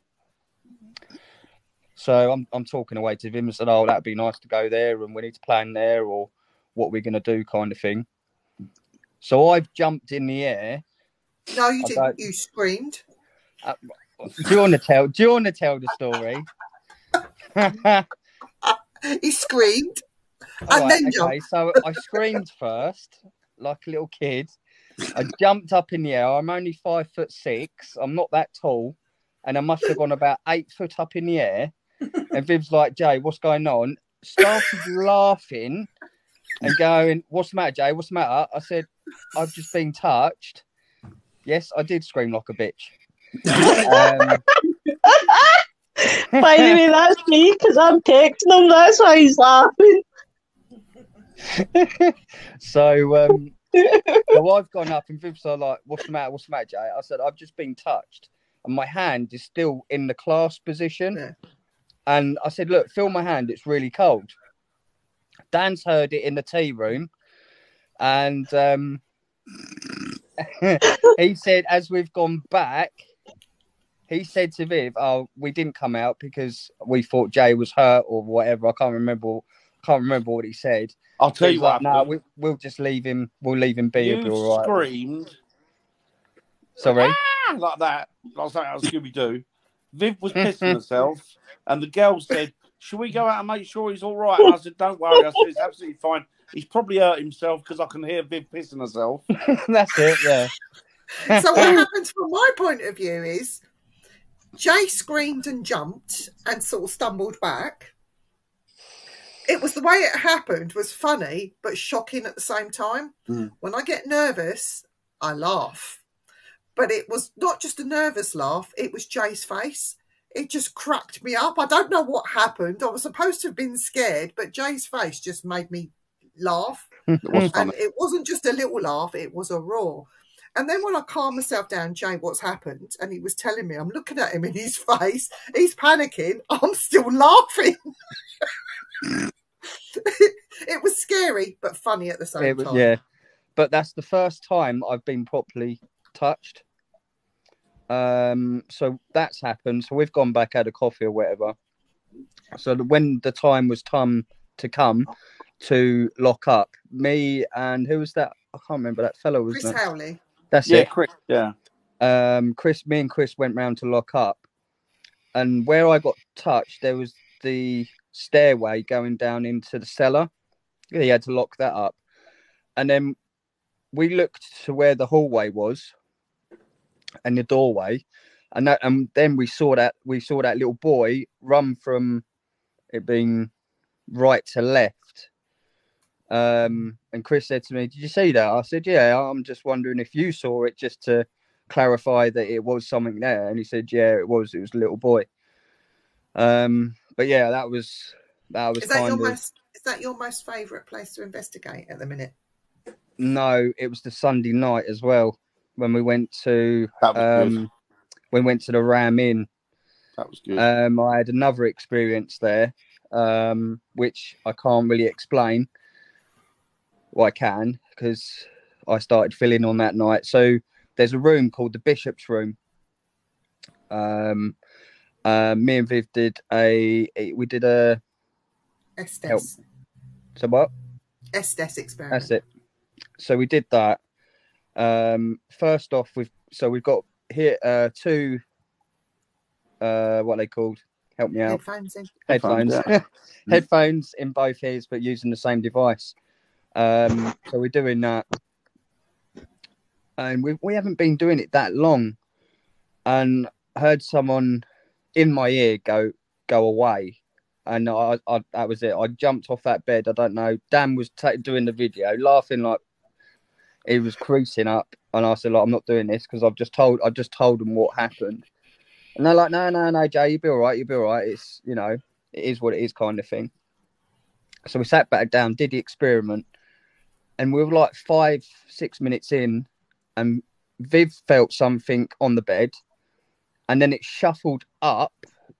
So i'm, I'm talking away to him and said oh that'd be nice to go there and we need to plan there or what we're going to do kind of thing. So i've jumped in the air No, you I didn't. don't- You screamed. Uh, do you want to tell? Do you want to tell the story? [LAUGHS] He screamed. All then okay. So I screamed [LAUGHS] first, like a little kid. I jumped up in the air. I'm only five foot six. I'm not that tall, and I must have gone about eight foot up in the air. And Viv's like, "Jay, what's going on?" Started laughing and going, "What's the matter, Jay? What's the matter?" I said, "I've just been touched." Yes, I did scream like a bitch. Um, By the way, that's me because I'm texting him. That's why he's laughing. [LAUGHS] so um [LAUGHS] so I've gone up and Viv's are like, What's the matter? What's the matter, Jay? I said, I've just been touched and my hand is still in the clasp position. Yeah. And I said, Look, feel my hand, it's really cold. Dan's heard it in the tea room and um [LAUGHS] he said as we've gone back he said to Viv, "Oh, we didn't come out because we thought Jay was hurt or whatever. I can't remember. Can't remember what he said. I'll tell He you was what like, happened. no, we, we'll just leave him. We'll leave him be. You all right. screamed Sorry. "Ah," like that, like something out of Scooby Doo. Viv was [LAUGHS] pissing herself, and the girl said, "Should we go out and make sure he's all right?" And I said, "Don't worry." I said, "It's absolutely fine. He's probably hurt himself because I can hear Viv pissing herself." [LAUGHS] That's it. Yeah. So what happens from my point of view is Jay screamed and jumped and sort of stumbled back. It was the way it happened was funny but shocking at the same time. Mm. When I get nervous, I laugh. But it was not just a nervous laugh, it was Jay's face. It just cracked me up. I don't know what happened. I was supposed to have been scared, but Jay's face just made me laugh. [LAUGHS] It And it wasn't just a little laugh, it was a roar. And then when I calmed myself down, Jay, what's happened? And he was telling me, I'm looking at him in his [LAUGHS] face, he's panicking, I'm still laughing. [LAUGHS] it was scary, but funny at the same It was, time. yeah. But that's the first time I've been properly touched. Um, so that's happened. So we've gone back had a coffee or whatever. So the- when the time was time to come to lock up, me and who was that? I can't remember that fellow was. Chris Howley. That's Yeah, it. Chris. Yeah. um chris me and chris went round to lock up and where i got touched there was the stairway going down into the cellar he had to lock that up and then we looked to where the hallway was and the doorway and that and then we saw that we saw that little boy run from it being right to left um and chris said to me did you see that i said yeah i'm just wondering if you saw it just to clarify that it was something there and he said yeah it was it was a little boy um but yeah, that was that was Is that your of most? Is that your most favourite place to investigate at the minute? no. It was the Sunday night as well when we went to That was good. um, we went to the Ram Inn. That was good. Um, I had another experience there, um, which I can't really explain. Well, I can because I started filling on that night. So there's a room called the Bishop's Room. Um, uh, me and Viv did a, a- we did a Estes. so what? Estes experiment. That's it. So we did that. Um, first off, we've so we've got here uh, two. Uh, what are they called? Help me out. Headphones in. headphones Headphones, [LAUGHS] headphones in both ears but using the same device um so we're doing that and we, we haven't been doing it that long and heard someone in my ear go go away and I, I that was it i jumped off that bed i don't know dan was ta doing the video laughing like he was creasing up and i said like, i'm not doing this because i've just told i just told them what happened. And they're like no no no jay you'll be all right you'll be all right. It's you know it is what it is kind of thing. So we sat back down did the experiment and we were like five six minutes in and viv felt something on the bed and then it shuffled up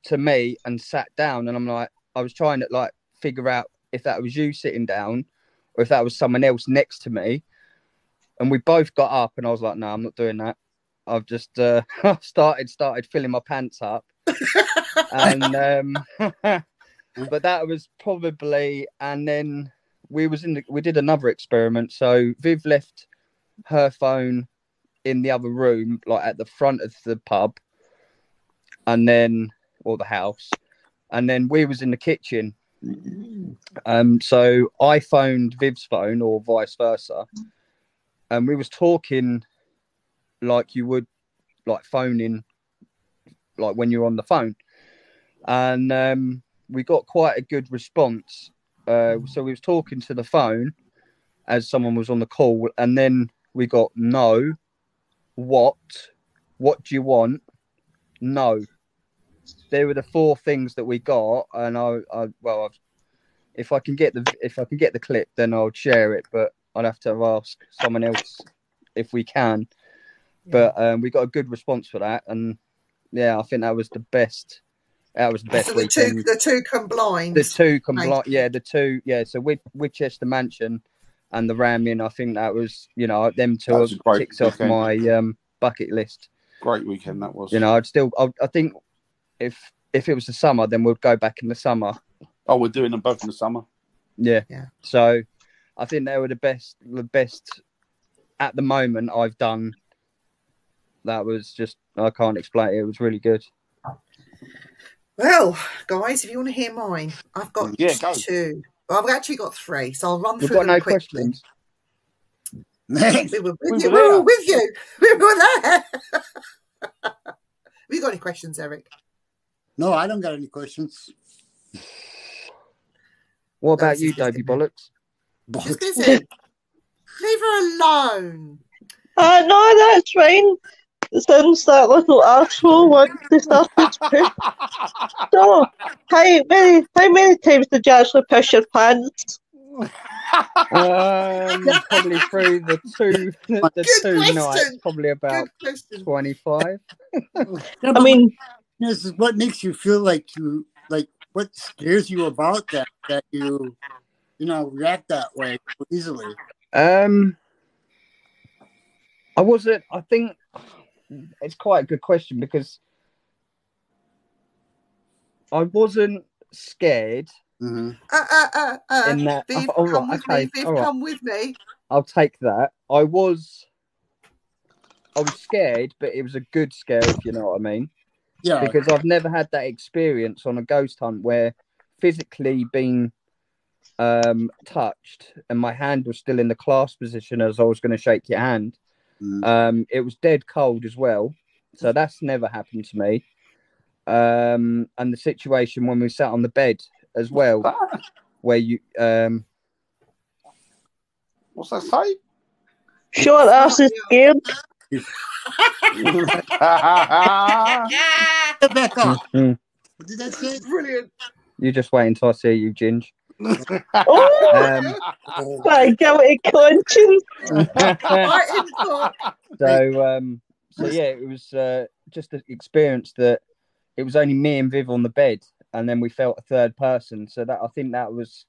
to me and sat down and i'm like i was trying to like figure out if that was you sitting down or if that was someone else next to me and we both got up and i was like no i'm not doing that. I've just uh [LAUGHS] started started filling my pants up. [LAUGHS] And um [LAUGHS] but that was probably and then we was in the, we did another experiment. So viv left her phone in the other room like at the front of the pub and then or the house and then we was in the kitchen. Um so i phoned viv's phone or vice versa and we was talking like you would like phoning like when you're on the phone. And um we got quite a good response. Uh so we was talking to the phone as someone was on the call and then we got no. What? What do you want? No. There were the four things that we got and i, I well I've, if i can get the if i can get the clip then i'll share it but i'd have to ask someone else if we can but um, we got a good response for that and yeah i think that was the best that was the best So the two, weekend the two combined. the two combined yeah the two yeah so with Woodchester Mansion and the Ram Inn I think that was you know them two That was have a great ticks off my um bucket list Great weekend that was. you know I'd still I, I think if if it was the summer then we'd go back in the summer Oh, we're doing them both in the summer. yeah Yeah. so I think they were the best the best at the moment I've done that was just I can't explain it it was really good Well, guys, if you want to hear mine, I've got Yeah, go. two. Well, I've actually got three, so I'll run we've through got them no quickly. questions Thanks. We were with We you. were We were there. with you. We were there. Have you got any questions, Eric? No, I don't got any questions. what about That's you interesting. Davey Bollocks Just going to say, leave her alone. Uh, no, that's fine. Since that little asshole once they started to push. So, how many, how many times did you actually push your pants? [LAUGHS] Um, probably through the two the Good two question. nights, probably about twenty five. Yeah, [LAUGHS] I mean, this is what makes you feel like you like what scares you about that that you you know react that way easily. Um, I wasn't. I think it's quite a good question because I wasn't scared hmm Uh, uh, uh, uh. in that. Viv, all come right, with okay, me. Viv, all right. come with me. I'll take that. I was. I was scared, but it was a good scare, if you know what I mean. Yeah, because I've never had that experience on a ghost hunt where physically being um, touched and my hand was still in the clasp position as I was going to shake your hand. Mhm. Um, it was dead cold as well, so that's never happened to me. Um, and the situation when we sat on the bed as well, where you um, What's that say? short ass is scared. Get [LAUGHS] back mm, What did that say? Brilliant. You just wait until I see you, Ginge. Oh, Um, my guilty conscience. Right in court. so um, so yeah, it was uh, just an experience that it was only me and Viv on the bed, and then we felt a third person. So that I think that was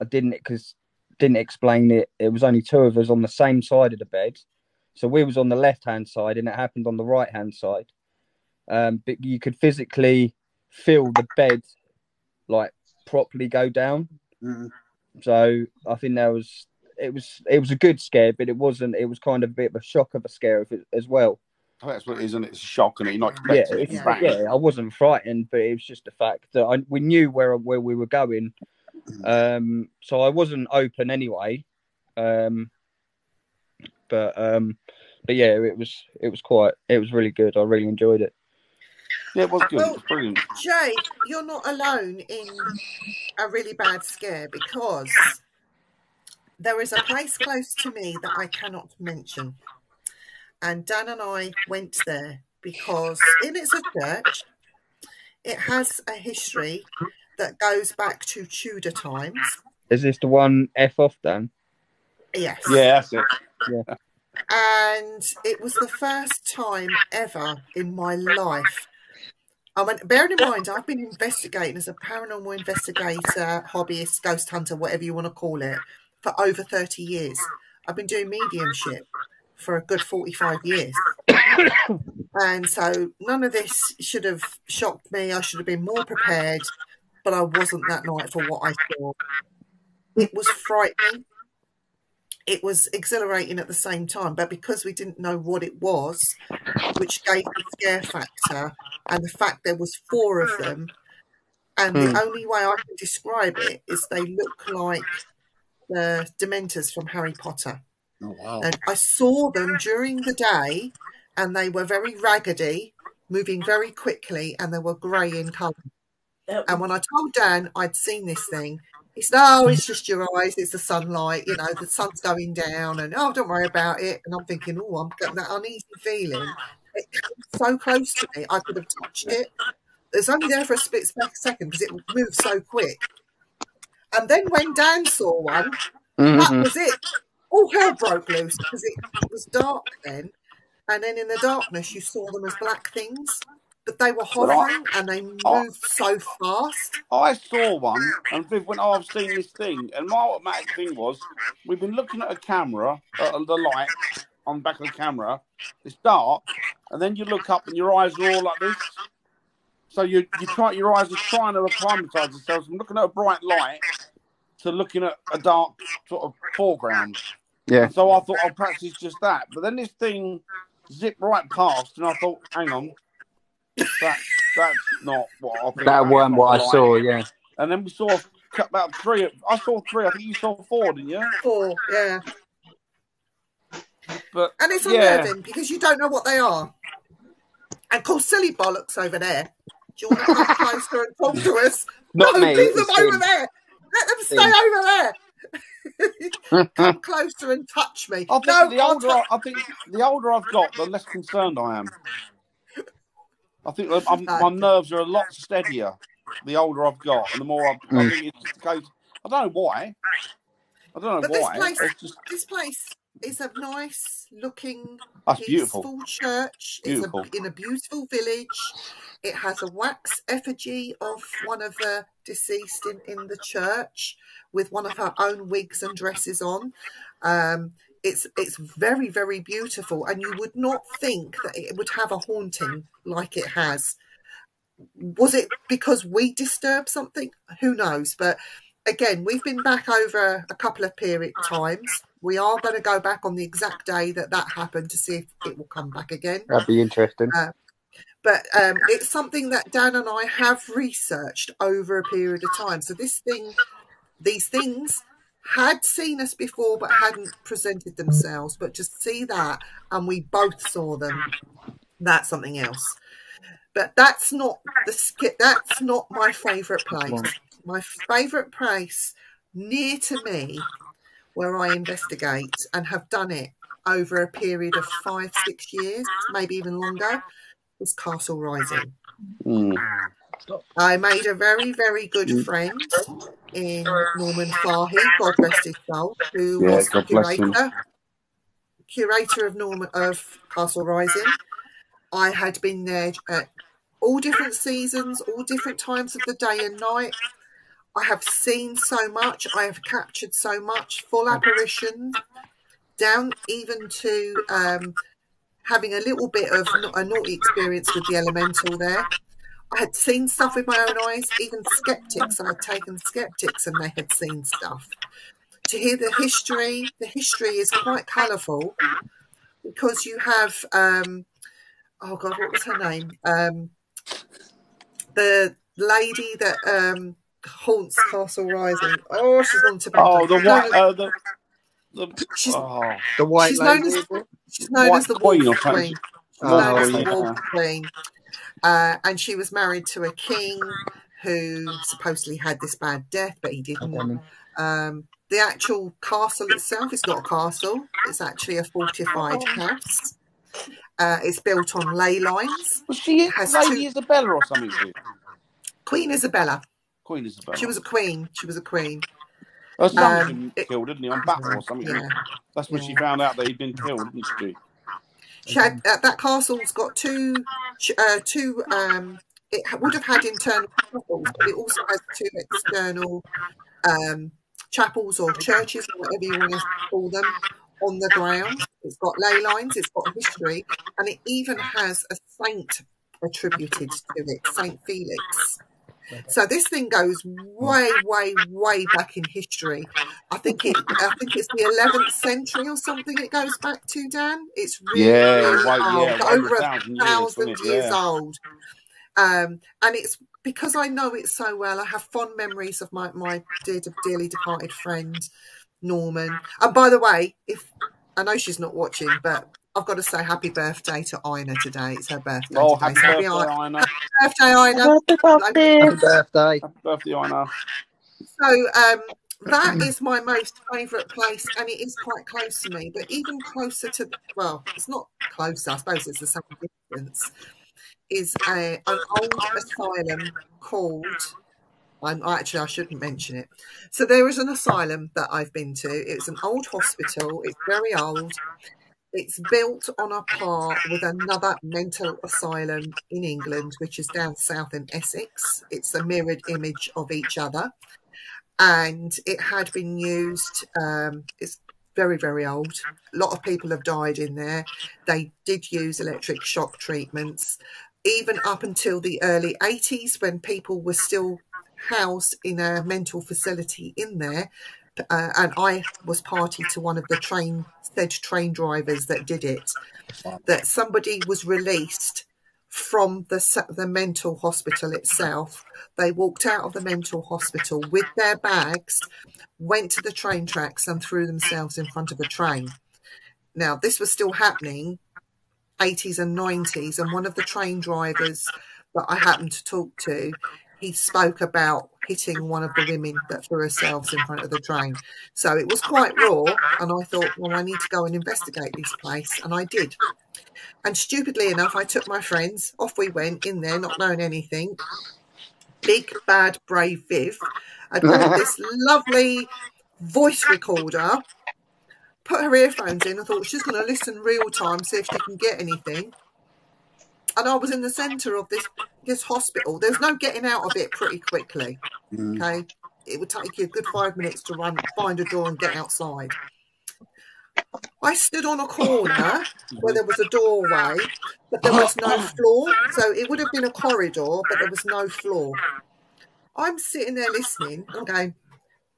I didn't because didn't explain it. It was only two of us on the same side of the bed, so we was on the left hand side, and it happened on the right hand side. Um, but you could physically feel the bed like properly go down. Mhm. So I think there was it was it was a good scare, but it wasn't. It was kind of a bit of a shock of a scare as well. That's what it is, and it's a shock, and you're not Yeah, it. it's, yeah. I wasn't frightened, but it was just the fact that I, we knew where where we were going. Um, so I wasn't open anyway. Um, but um, but yeah, it was it was quite it was really good. I really enjoyed it. Yeah, it was good. It Well- was brilliant. Jay, you're not alone in a really bad scare because there is a place close to me that I cannot mention. And Dan and I went there because in it's a church, it has a history that goes back to Tudor times. Is this the one F off Dan? Yes. Yeah, that's it. and it was the first time ever in my life. I mean, bearing in mind, I've been investigating as a paranormal investigator, hobbyist, ghost hunter, whatever you want to call it, for over 30 years. I've been doing mediumship for a good 45 years. and so none of this should have shocked me. I should have been more prepared, but I wasn't that night for what I saw. It was frightening it was exhilarating at the same time, but because we didn't know what it was, which gave the scare factor, and the fact there was four of them, and Hmm. the only way I can describe it is they look like the Dementors from Harry Potter. Oh wow. And I saw them during the day, and they were very raggedy, moving very quickly, and they were grey in colour. And when I told Dan I'd seen this thing, he said, "Oh, it's just your eyes. It's the sunlight. You know, the sun's going down, and oh, don't worry about it." And I'm thinking, "Oh, I'm getting that uneasy feeling." It came so close to me, I could have touched it. It was only there for a split second because it moved so quick. And then when Dan saw one, that Mhm. was it. All hell broke loose because it was dark then. And then in the darkness, you saw them as black things, but they were hovering and they moved so fast. I saw one, and Viv went, "Oh, I've seen this thing." And my automatic thing was, we've been looking at a camera, uh, at the light on the back of the camera. It's dark, and then you look up, and your eyes are all like this. So you you try your eyes are trying to acclimatise themselves from looking at a bright light to looking at a dark sort of foreground. Yeah. So I thought, oh, perhaps it's just that. But then this thing zipped right past, and I thought, hang on, that that's not what I think. That that's weren't what I the light. saw. Yeah. And then we saw about three. I saw three. I think you saw four, didn't you? Four, yeah. But And it's Yeah. unnerving because you don't know what they are. And call silly bollocks over there. Do you want to come [LAUGHS] closer and talk to us? Not no, me, leave them it's over him. there. Let them stay Him. over there. [LAUGHS] come closer and touch me. I think no, the older I, I think the older I've got, the less concerned I am. I think I'm, my nerves are a lot steadier the older I've got, and the more I, I Mm. think it's just a case. I don't know why. I don't know But this why. place- just This place is a nice looking, that's beautiful. church. Beautiful. It's a, in a beautiful village. It has a wax effigy of one of the deceased in, in the church with one of her own wigs and dresses on. Um, it's it's very very beautiful, and you would not think that it would have a haunting like it has. Was it because we disturbed something? Who knows? But again, we've been back over a couple of period times. We are going to go back on the exact day that that happened to see if it will come back again. That'd be interesting. But um, it's something that Dan and I have researched over a period of time. So this thing, these things had seen us before but hadn't presented themselves. But to see that, and we both saw them, that's something else. But that's not the skip. That's not my favourite place. My favourite place near to me, where I investigate and have done it over a period of five, six years, maybe even longer, was Castle Rising. Mm. I made a very, very good Mm. friend in Norman Farhi, God rest his soul, who Yeah, was God bless curator, curator of Norman of Castle Rising. I had been there at all different seasons, all different times of the day and night. I have seen so much. I have captured so much. Full apparitions, down even to um, having a little bit of a naughty experience with the elemental there. I had seen stuff with my own eyes, even skeptics. I had taken skeptics and they had seen stuff. To hear the history, the history is quite colourful because you have, um, oh God, what was her name? Um, the lady that um, haunts Castle Rising. Oh, she's on tobacco. Oh, the No, white, uh, the, the, She's- oh, The white She's known as she's known White as the Queen Wolf or. Queen. She's Oh, known as the yeah. Wolf Queen. Uh, and she was married to a king who supposedly had this bad death, but he didn't. Um, the actual castle itself is not a castle, it's actually a fortified house. Uh, it's built on ley lines. was she Has Lady two- Isabella or something? Queen Isabella. Queen Isabella. She was a queen. She was a queen. Her um, it- killed, didn't he, on battle or something? Yeah. That's when she found out that he'd been killed, didn't she? She had uh, that castle's got two, uh, two. Um, it would have had internal chapels, but it also has two external um, chapels or churches, or whatever you want to call them, on the ground. It's got ley lines, it's got a history, and it even has a saint attributed to it, Saint Felix. So this thing goes way, way, way back in history. I think it, I think it's the 11th century or something. It goes back to Dan. It's really, Yeah, right, old, yeah, over a thousand years, thousand wasn't it? years Yeah. old. Um, and it's because I know it so well. I have fond memories of my my dear, dearly departed friend Norman. And by the way, if I know she's not watching, but I've got to say happy birthday to Ina today. It's her birthday Oh, today. happy So birthday, I- Ina. birthday, Ina. Happy birthday. Happy birthday. Happy birthday, Ina. So um, that is my most favourite place, and it is quite close to me. But even closer to, well, it's not close. I suppose it's the same distance. Is a, an old asylum called. I'm actually I shouldn't mention it. So there is an asylum that I've been to. It's an old hospital. It's very old. It's built on a par with another mental asylum in England, which is down south in Essex. It's a mirrored image of each other and it had been used. Um, it's very, very old. A lot of people have died in there. They did use electric shock treatments, even up until the early 80s when people were still housed in a mental facility in there. Uh, and I was party to one of the train said train drivers that did it. That somebody was released from the the mental hospital itself. They walked out of the mental hospital with their bags, went to the train tracks, and threw themselves in front of a train. Now, this was still happening 80s and 90s, and one of the train drivers that I happened to talk to, he spoke about hitting one of the women that threw herself in front of the train. So it was quite raw, and I thought, well, I need to go and investigate this place, and I did. And stupidly enough, I took my friends, off we went in there, not knowing anything. Big, bad, brave Viv had bought [LAUGHS] this lovely voice recorder, put her earphones in, I thought she's going to listen real time, see if she can get anything. And I was in the centre of this this hospital. There's no getting out of it pretty quickly. Mm. Okay, it would take you a good five minutes to run, find a door, and get outside. I stood on a corner where there was a doorway, but there was no floor. So it would have been a corridor, but there was no floor. I'm sitting there listening. I'm going,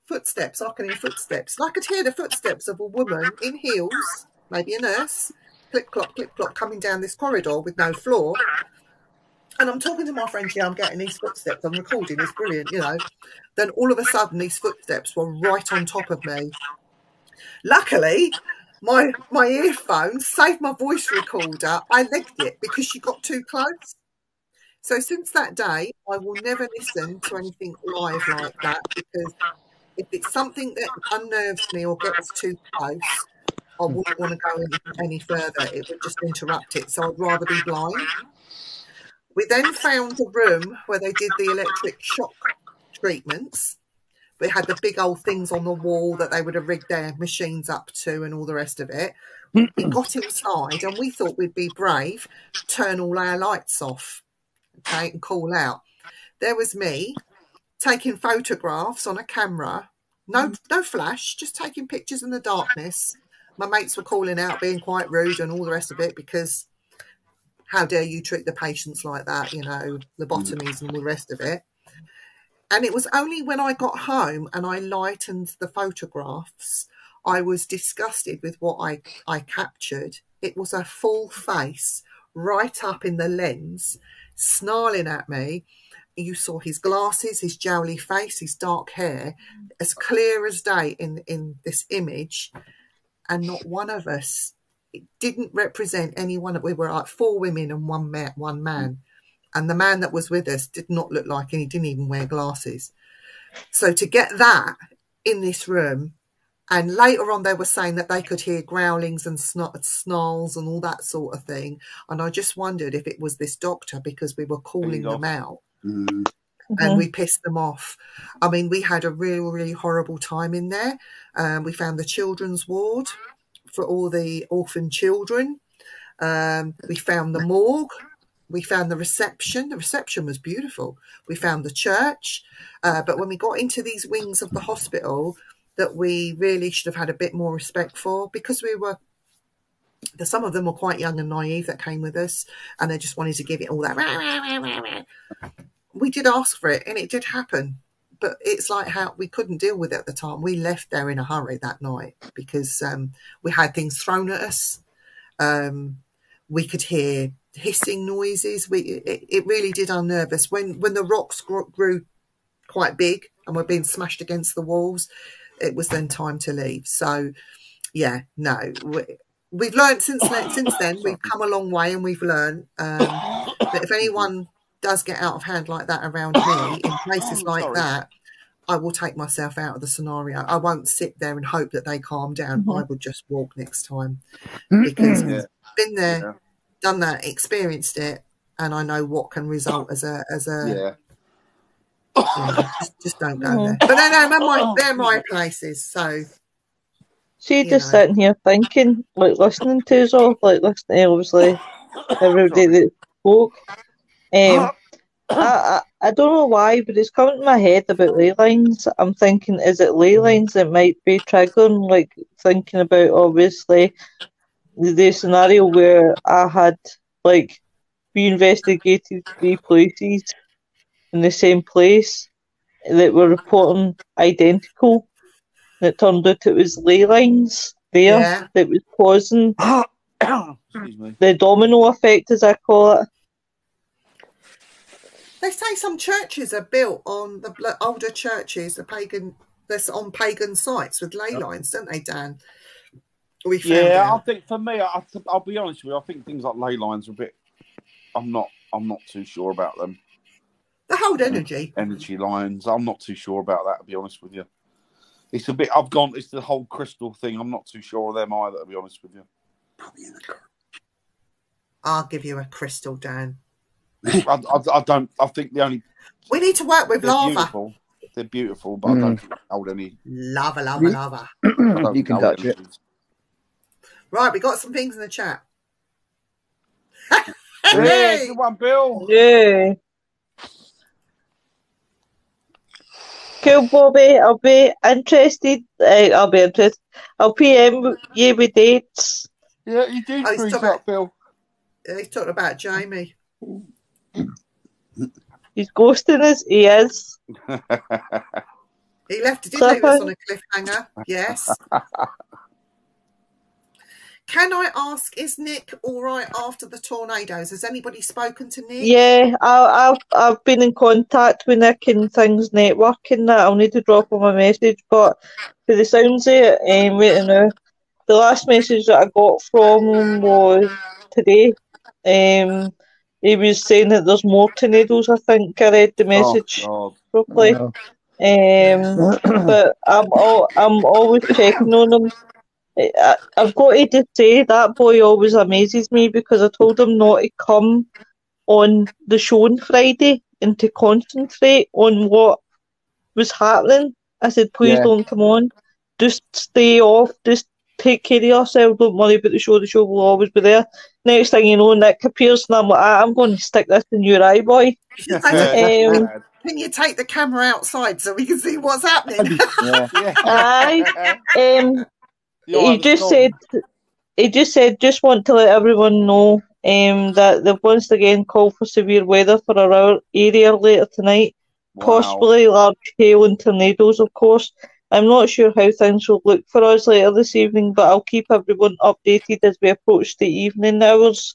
footsteps. I can hear footsteps. And I could hear the footsteps of a woman in heels, maybe a nurse, clip clop, clip clop, coming down this corridor with no floor. And I'm talking to my friend, yeah, I'm getting these footsteps. I'm recording. It's brilliant, you know. Then all of a sudden, these footsteps were right on top of me. Luckily, my my earphones saved my voice recorder. I legged it because she got too close. So since that day, I will never listen to anything live like that because if it's something that unnerves me or gets too close, I wouldn't want to go any, any further. It would just interrupt it. So I'd rather be blind. We then found a room where they did the electric shock treatments. We had the big old things on the wall that they would have rigged their machines up to and all the rest of it. We [CLEARS THROAT] got inside and we thought we'd be brave, turn all our lights off, okay, and call out. There was me taking photographs on a camera, no mm. no flash, just taking pictures in the darkness. My mates were calling out, being quite rude and all the rest of it because how dare you treat the patients like that, you know, lobotomies and all the rest of it. And it was only when I got home and I lightened the photographs, I was disgusted with what I, I captured. It was a full face right up in the lens, snarling at me. You saw his glasses, his jowly face, his dark hair, as clear as day in, in this image. And not one of us it didn't represent any one of we were like four women and one man one man. And the man that was with us did not look like and he didn't even wear glasses. So to get that in this room and later on they were saying that they could hear growlings and snarls and all that sort of thing. And i just wondered if it was this doctor because we were calling them out. Mm. And we pissed them off. I mean, we had a real, really horrible time in there. Um, we found the children's ward for all the orphan children. Um, we found the morgue. We found the reception. The reception was beautiful. We found the church. Uh, but when we got into these wings of the hospital, that we really should have had a bit more respect for because we were the, some of them were quite young and naive that came with us and they just wanted to give it all that we did ask for it and it did happen but it's like how we couldn't deal with it at the time we left there in a hurry that night because um, we had things thrown at us um, we could hear hissing noises we it, it really did unnerve us when when the rocks grew, grew quite big and were being smashed against the walls it was then time to leave so yeah no we, we've learned since then. Since then, we've [LAUGHS] come a long way, and we've learned. Um, but if anyone does get out of hand like that around me [COUGHS] in places oh, like Sorry. that, I will take myself out of the scenario. I won't sit there and hope that they calm down. Mm-hmm. I will just walk next time mm-hmm. because Yeah. I've been there, Yeah. done that, experienced it, and I know what can result as a as a. Yeah. you know, just, just don't go there. But no, no, they're my, oh, they're my places. So See, you're just know. sitting here thinking, like listening to us all, like listening to obviously everybody that spoke. Um, [GASPS] I, I, I don't know why, but it's coming to my head about ley lines. I'm thinking, is it ley lines that might be triggering? Like thinking about obviously the, scenario where I had like we investigated three places in the same place that were reporting identical. And it turned out it was ley lines there Yeah. that was causing [COUGHS] the domino effect, as I call it. They say some churches are built on the older churches, the pagan, that's on pagan sites with ley lines, don't they, Dan? We Yeah, I think for me, I, I'll be honest with you. I think things like ley lines are a bit. I'm not. I'm not too sure about them. The hold energy. Energy lines. I'm not too sure about that. To be honest with you, it's a bit. I've gone. It's the whole crystal thing. I'm not too sure of them either. To be honest with you, Probably in the car. I'll give you a crystal, Dan. I, I, I don't. I think the only We need to work with they're lava. beautiful. They're beautiful, but I don't think hold any. Lava, lava, You- lava. [CLEARS THROAT] You can touch it. any- Right, we got some things in the chat. Yeah, [LAUGHS] Hey! good one, Bill. Yeah. Cool, Bobby. I'll be interested. Uh, I'll be interested. I'll PM you with dates. Yeah, you did Oh, he's freeze talking up, Bill. He's talking about Jamie. He's ghosting us. He is. He left, did leave us on a cliffhanger. Yes. Can I ask, is Nick all right after the tornadoes? Has anybody spoken to Nick? Yeah, I, I've I've been in contact with Nick and things networking that. I'll need to drop him a message, but for the sounds of it, um, wait now. The last message that I got from him was today. Um, he was saying that there's more tornadoes. I think I read the message Oh, properly. Oh. Um, [COUGHS] but I'm all, I'm always checking on him. I, I've got to just say that boy always amazes me because I told him not to come on the show on Friday and to concentrate on what was happening. I said, please Yeah. don't come on. Just stay off. Just take care of yourself. Don't worry about the show. The show will always be there. Next thing you know, Nick appears and I'm like, "Ah, I'm going to stick this in your eye, boy. You should say, Um, Can you take the camera outside so we can see what's happening? Yeah. [LAUGHS] yeah. Aye. Um, [LAUGHS] he just storm. said he just said just want to let everyone know um that they've once again called for severe weather for our area later tonight, Wow. possibly large hail and tornadoes, of course. I'm not sure how things will look for us later this evening, but I'll keep everyone updated as we approach the evening hours.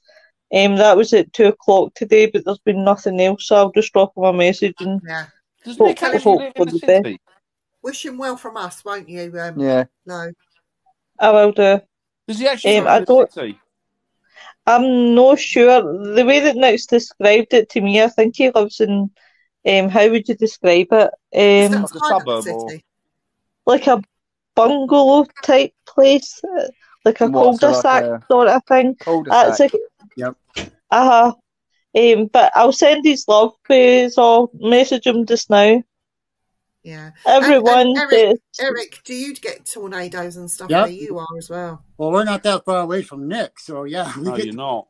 Um, that was at two o'clock today, but there's been nothing else, so I'll just drop him a message and yeah. Does Hope- Nick actually hope for the the best. Wish him well from us, won't you? Um, Yeah. No. I will do. Does he actually um, I don't, city? I'm not sure. The way that Nick's described it to me, I think he lives in. Um, how would you describe it? Um, that Like a the suburb or- city? Like a bungalow type place, like a What, so cul-de-sac a- sort of thing. That's Cul-de-sac. a, Yep. uh huh. Um, but I'll send his love to I'll message him just now. Yeah. Everyone, Eric- that's- Eric, do you get tornadoes and stuff Yep. where you are as well? Well, we're not that far away from Nick, so yeah, [LAUGHS] No, you're not.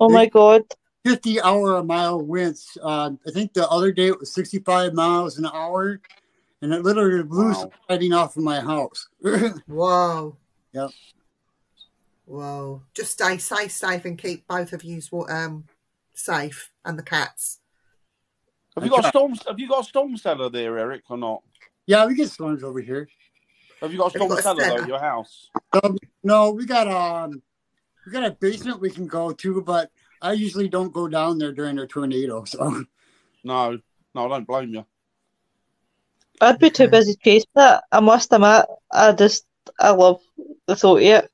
oh my god, 50 hour a mile winds. Uh, I think the other day it was 65 miles an hour, and it literally blew Wow. some lighting off of my house. [LAUGHS] Whoa. Yep. Whoa. Just stay safe, safe, and keep both of you um safe and the cats. Have you got a storm? Have you got a storm cellar there, Eric, or not? yeah, we get storms over here. Have you got a storm got a cellar though your house? Um, no, we got um, we got a basement we can go to, but I usually don't go down there during a tornado. So No, no, I don't blame you. I'd be too busy chasing it. I must admit, I just I love the thought of it.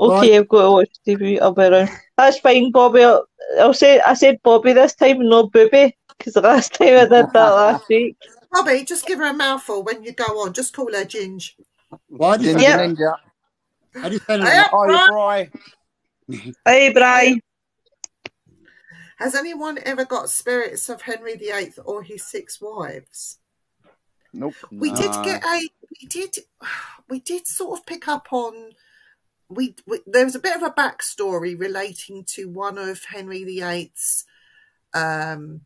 Okay, I've got to watch TV. I'll be around. That's fine, Bobby. I'll, I'll say I said Bobby this time, and not Booby, because the last time I did that last [LAUGHS] week. Bobby, just give her a mouthful when you go on. Just call her Ginge. well, I just, Ginger Yep. Ninja. I just had Hey, a, right. Bry. Hey, Bri. Has anyone ever got spirits of Henry VIII or his six wives? Nope. We did get a we did [SIGHS] we did sort of pick up on we, we there was a bit of a backstory relating to one of Henry VIII's um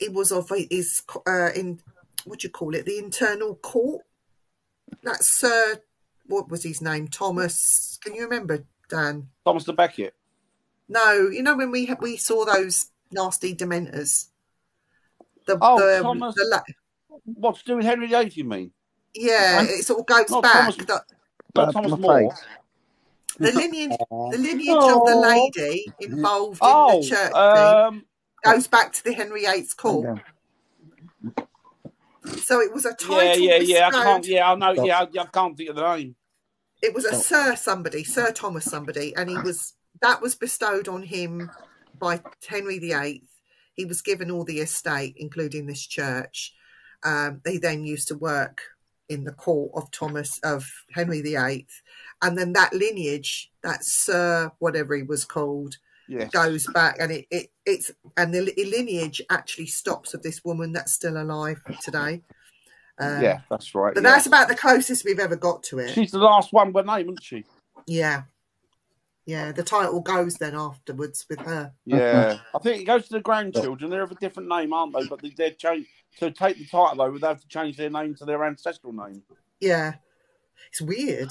it was of his uh in what do you call it? The internal court? That's Sir what was his name? Thomas can you remember Dan? Thomas the Becket. no you know when we we saw those nasty dementors? The Oh, the, Thomas- the What to do with Henry VIII? You mean? yeah Huh? it sort of goes Not back Thomas- that Not Thomas More. the lineage the lineage of the lady involved in Oh, the church um, thing goes back to the Henry VIII's court. So it was a title yeah, yeah, yeah. I can't. Yeah, I know. Yeah, I, I can't think of the name. It was a Sir somebody, Sir Thomas somebody, and he was that was bestowed on him by Henry VIII. He was given all the estate, including this church. Um, he then used to work in the court of Thomas of Henry VIII, and then that lineage, that Sir whatever he was called, Yes. goes back and it, it it's and the lineage actually stops of this woman that's still alive today um, yeah, that's right. but yeah. that's about the closest we've ever got to it She's the last one with name, isn't she? yeah yeah the title goes then afterwards with her Yeah. I think it goes to the grandchildren. They're of a different name, aren't they? But they did change to take the title over. They have to change their name to their ancestral name. yeah it's weird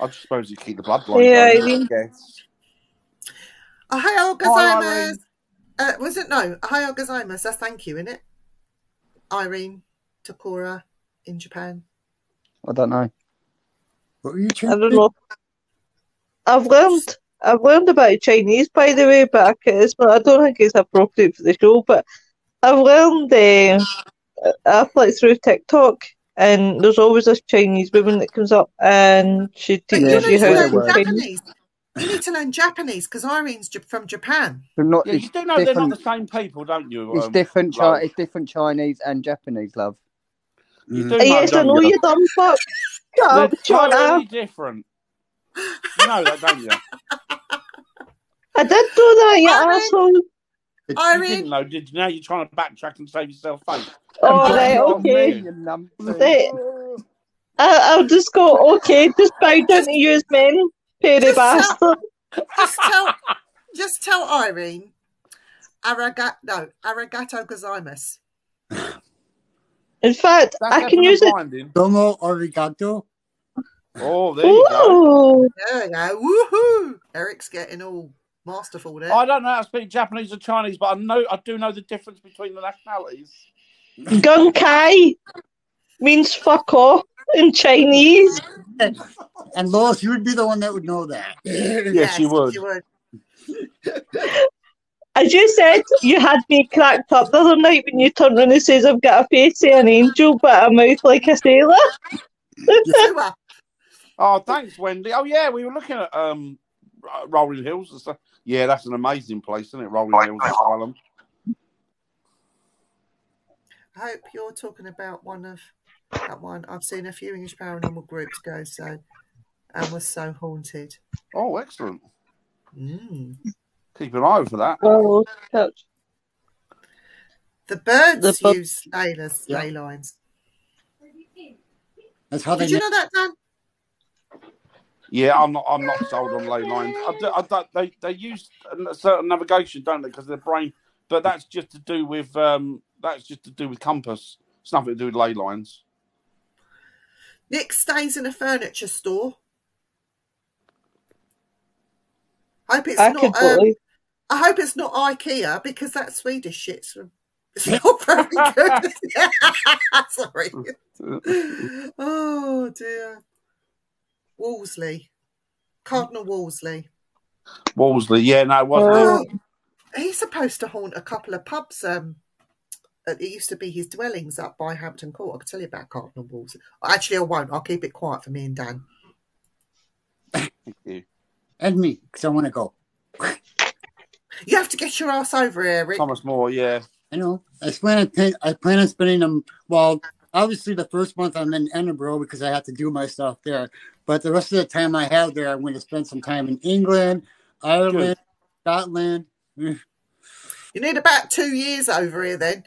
I suppose you keep the bloodline. Yeah, going, I mean- Yes. Ohayo Hi, gozaimasu Irene. uh, was it no Ohayo gozaimasu that's thank you in it Irene Takura in Japan I don't know. what were you I don't know. I've learned. I've learned about Chinese, by the way, but I, can- it's not, I don't think it's appropriate for the show. But I've learned. Uh, I flick through TikTok, and there's always this Chinese woman that comes up, and she teaches you you how to learn speak word. Chinese. Japanese you need to learn Japanese because Irene's from Japan They're not, Yeah, you do know they're not the same people, don't you? It's um, different. Chi- it's different Chinese and Japanese love. You Mm. do know, yes, I don't know you? you dumb fuck. [LAUGHS] Shut They're up, totally different. You know that, don't you? [LAUGHS] I did do that, you Irene. asshole. You didn't Irene, know, did you? Now you're trying to backtrack and save yourself face. Oh, Blame right, okay. me, you numpty. I, [LAUGHS] I'll just go, okay, just bow down to you as men, petty Just tell- bastard. [LAUGHS] just tell, just tell Irene. Aragat, no, arigato gozaimasu. In fact, That's I can use it. Blinding. Domo arigato. Oh, there you go. Ooh. There we go. Woohoo! Eric's getting all masterful there. I don't know how to speak Japanese or Chinese, but I know I do know the difference between the nationalities. Gun Kai means fuck off in Chinese. [LAUGHS] And Lois, you would be the one that would know that. [LAUGHS] Yes, you would. You would. As you said, you had me cracked up the other night when you turned around and says I've got a face of an angel but a mouth like a sailor. [LAUGHS] Oh, thanks, Wendy. Oh, yeah, we were looking at um, Rolling Hills and stuff. Yeah, that's an amazing place, isn't it? Rolling Hills Asylum. I hope you're talking about one of that one. I've seen a few English paranormal groups go so and was so haunted. Oh, excellent. Mm. Keep an eye out for that. Oh, touch. The birds The bu- use sailors, Yeah. ley lines. That's how they Did you know that, Dan? Yeah, I'm not. I'm not sold on ley lines. I do, I don't- they they use a certain navigation, don't they? Because their brain, but that's just to do with um, that's just to do with compass. It's nothing to do with ley lines. Nick stays in a furniture store. I Hope it's I not. Um. I hope it's not IKEA because that Swedish shit's it's not very good. [LAUGHS] [LAUGHS] Sorry. [LAUGHS] oh dear. Wolsey, Cardinal Wolsey. Wolsey, yeah, no, it wasn't. Oh. He's supposed to haunt a couple of pubs. Um, it used to be his dwellings up by Hampton Court. I could tell you about Cardinal Wolsey. Actually, I won't. I'll keep it quiet for me and Dan. You and me, because I want to go. You have to get your ass over here, Rick. Thomas More, yeah. I know. I plan I plan on spending them. Well, obviously the first month I'm in Edinburgh because I have to do my stuff there. But the rest of the time I have there, I'm going to spend some time in England, Ireland, Scotland. [LAUGHS] You need about two years over here then.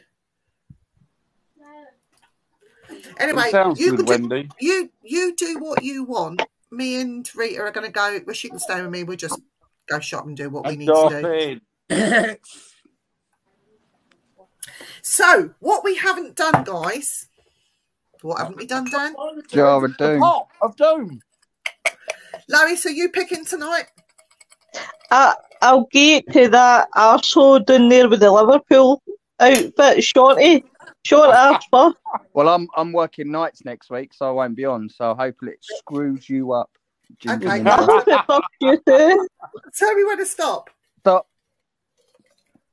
Anyway, it sounds you good, do, you you do what you want. Me and Rita are going to go. Well, she can stay with me. We'll just go shop and do what we need to do. [LAUGHS] So, what we haven't done, guys. What haven't we done, Dan? Jar of The Doom. pot of doom. Lois, are you picking tonight? I, I'll get to that arsehole down there with the Liverpool outfit, shorty. Short after. Well, I'm I'm working nights next week, so I won't be on. So hopefully it screws you up. Okay. Ninja. I hope it fucks you too. Tell me when to stop. Stop.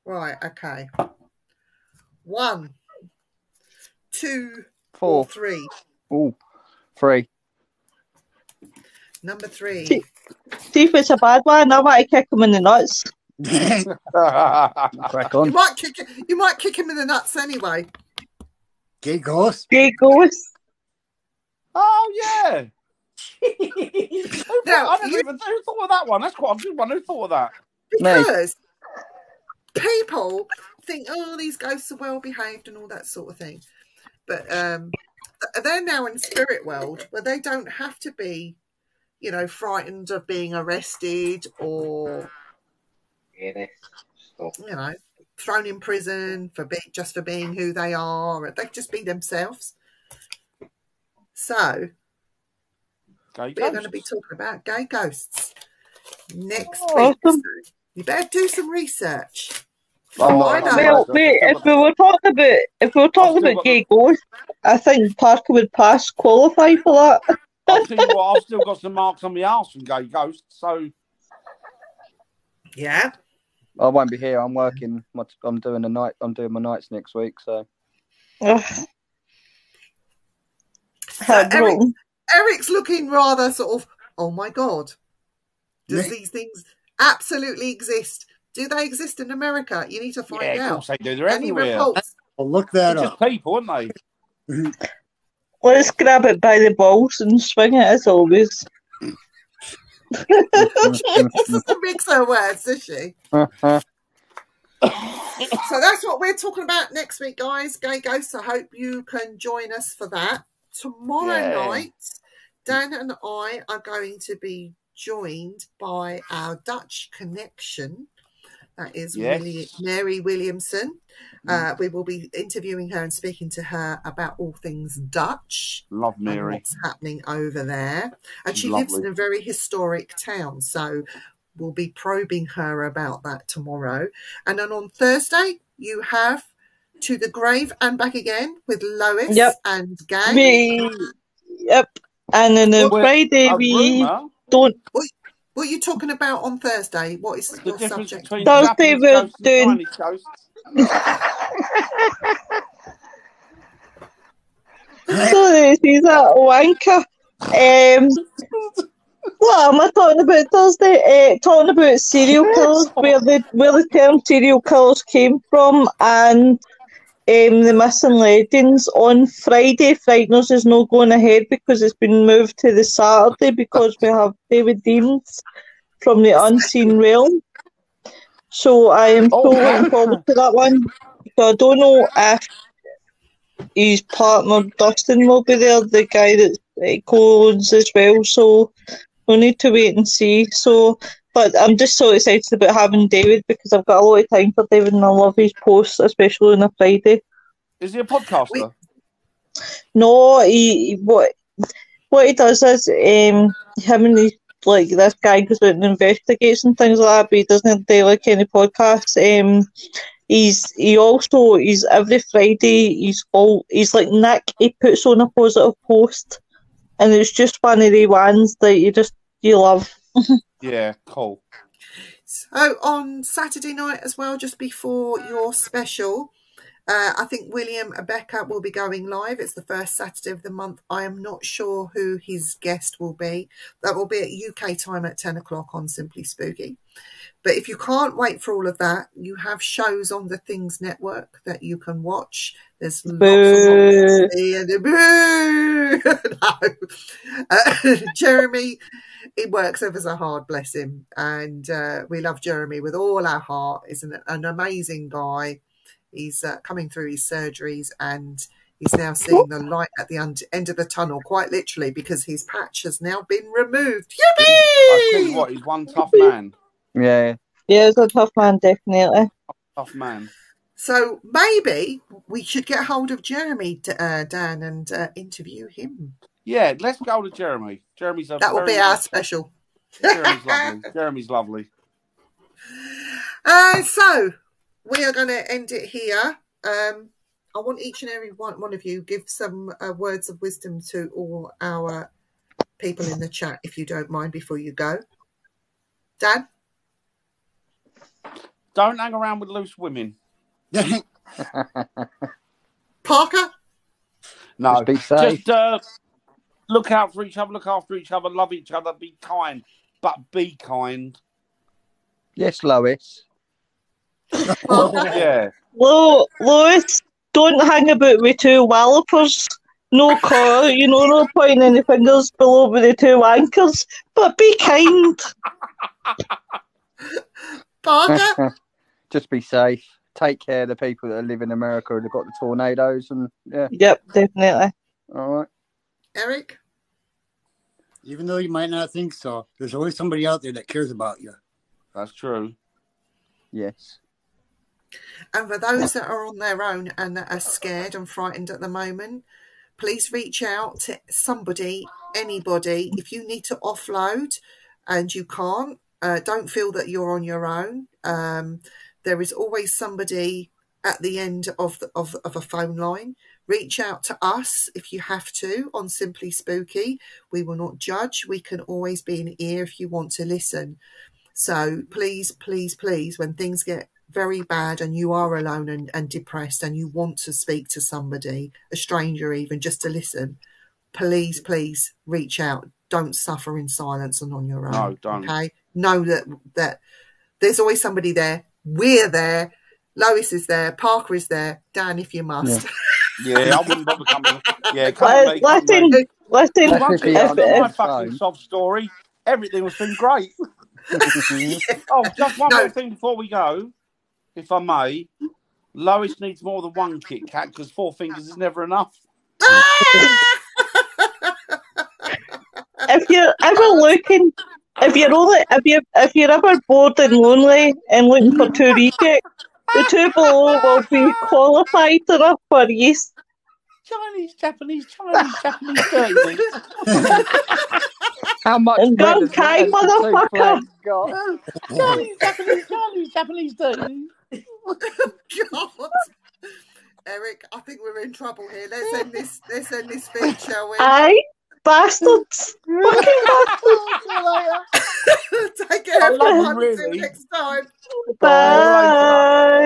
Right. Okay. One, two, or Four. three. Ooh. Three. Number three. See- See if it's a bad one, I might kick him in the nuts. [LAUGHS] Crack on. You might kick you might kick him in the nuts anyway. Gay ghost. Gay ghost. oh yeah. [LAUGHS] Who thought- Now, I never you- even who thought of that one. That's quite a good one. Who thought of that? Me. Because people think, oh, these ghosts are well behaved and all that sort of thing. But um, they're now in spirit world where they don't have to be, you know, frightened of being arrested or, you know, thrown in prison for be- just for being who they are. They just be themselves. So we're going to be talking about gay ghosts next Oh, week. awesome. So you better do some research. I'm not- Well, wait, if we were talking about if we were talking about gay ghosts, I think Parker would pass qualify for that. I'll tell you what, I've still got some marks on my arse from gay ghosts. So Yeah. I won't be here. I'm working. I'm doing the night. I'm doing my nights next week. So So Eric. Eric's looking rather sort of, oh my God. Does Yeah. these things absolutely exist? Do they exist in America? You need to find yeah, of out. course they do. They're Any everywhere. reports? Well, look that They're just people, aren't they? [LAUGHS] Let's grab it by the balls and swing it as always. [LAUGHS] she doesn't mix her words, does she? [LAUGHS] so that's what we're talking about next week, guys. Gay Ghosts. I hope you can join us for that. Tomorrow Yeah. night, Dan and I are going to be joined by our Dutch connection. That is Yes. Willi- Mary Williamson. Uh, we will be interviewing her and speaking to her about all things Dutch Love and Mary. what's happening over there. And She's she lives in a very historic town, so we'll be probing her about that tomorrow. And then on Thursday, you have To the Grave and Back Again with Lois Yep. and Gang. We, yep. And then on Friday, we don't. What are you talking about on Thursday? What is the your subject? between Thursday Japanese we're doing- Chinese ghosts. Sorry, she's a wanker. Um, what am I talking about Thursday? Uh, talking about serial [LAUGHS] killers, where the where the term serial killers came from, and um, the missing legends on Friday. Frighteners is not going ahead because it's been moved to the Saturday because we have David Deans from the Unseen [LAUGHS] Realm. So I am so Oh. looking forward to that one. So I don't know if his partner Dustin will be there, the guy that uh, co-owns as well. So we'll need to wait and see. So, but I'm just so excited about having David because I've got a lot of time for David and I love his posts, especially on a Friday. Is he a podcaster? No, he he- what what he does is um him and he, like this guy goes out and investigates and things like that, but he doesn't do like any podcasts. Um, he's he also he's every Friday he's all he's like Nick. He puts on a positive post, and it's just one of the ones that you just you love. [LAUGHS] Yeah, cool. So on Saturday night as well, just before your special, uh, I think William Abeka will be going live. It's the first Saturday of the month. I am not sure who his guest will be. That will be at UK time at 10 o'clock on Simply Spooky. But if you can't wait for all of that, you have shows on the Things Network that you can watch. There's lots Boo. of and boo. [LAUGHS] no. Uh, [LAUGHS] Jeremy, he works ever so hard, bless him, and uh, we love Jeremy with all our heart. Isn't it an amazing guy? He's uh, coming through his surgeries and he's now seeing the light at the un- end of the tunnel, quite literally, because his patch has now been removed. I tell you Yippee! what, he's one tough man. Yeah. Yeah, he's a tough man, definitely. Tough man. So maybe we should get hold of Jeremy, uh, Dan, and uh, interview him. Yeah, let's go to Jeremy. Jeremy's a That will be our nice- special. Jeremy's lovely. [LAUGHS] Jeremy's lovely. Uh, so we are going to end it here. Um, I want each and every one, one of you give some uh, words of wisdom to all our people in the chat, if you don't mind, before you go. Dan, Don't hang around with loose women. [LAUGHS] Parker, No, Just be safe. just uh, look out for each other, look after each other, love each other, be kind, but be kind. Yes, Lois. [LAUGHS] Yeah, Lo- Lois, don't hang about with two wallopers. No call, you know, no pointing any fingers below with the two anchors, but be kind. [LAUGHS] Parker, [LAUGHS] Just be safe. Take care of the people that live in America who've got the tornadoes and yeah. Yep, definitely. All right. Eric, Even though you might not think so, there's always somebody out there that cares about you. that's true. Yes. and for those that are on their own and that are scared and frightened at the moment, please reach out to somebody, anybody. If you need to offload and you can't, uh, don't feel that you're on your own. Um, there is always somebody at the end of, the, of of a phone line. Reach out to us if you have to on Simply Spooky. We will not judge. We can always be an ear if you want to listen. So please, please, please, when things get very bad and you are alone and, and depressed and you want to speak to somebody, a stranger even, just to listen, please, please reach out. Don't suffer in silence and on your own. No, don't. Okay. Know that that there's always somebody there. We're there. Lois is there. Parker is there. Dan, if you must. Yeah, [LAUGHS] I wouldn't bother coming. Yeah, come Let- on, mate. come on, Listen, mate. listen, One If thing, he I've if, got my fucking phone. sob story. everything will seem great. [LAUGHS] oh, just one No. more thing before we go, if I may. Lois needs more than one Kit Kat because four fingers is never enough. if you're ever looking, if you're only, if you if you're ever bored and lonely and looking for two rejects, the two below will be qualified enough for you. Chinese, Japanese, Chinese, Japanese, dirty. [LAUGHS] How much And red Gun Kai, has the two motherfucker. Oh flags got? Chinese, Japanese, Chinese, Japanese, dirty. God. [LAUGHS] Eric, I think we're in trouble here. Let's end this. Let's end this feed, shall we? Aye, bastards, fucking bastards. [LAUGHS] Take care, I love you, everyone. Until really. next time. Bye.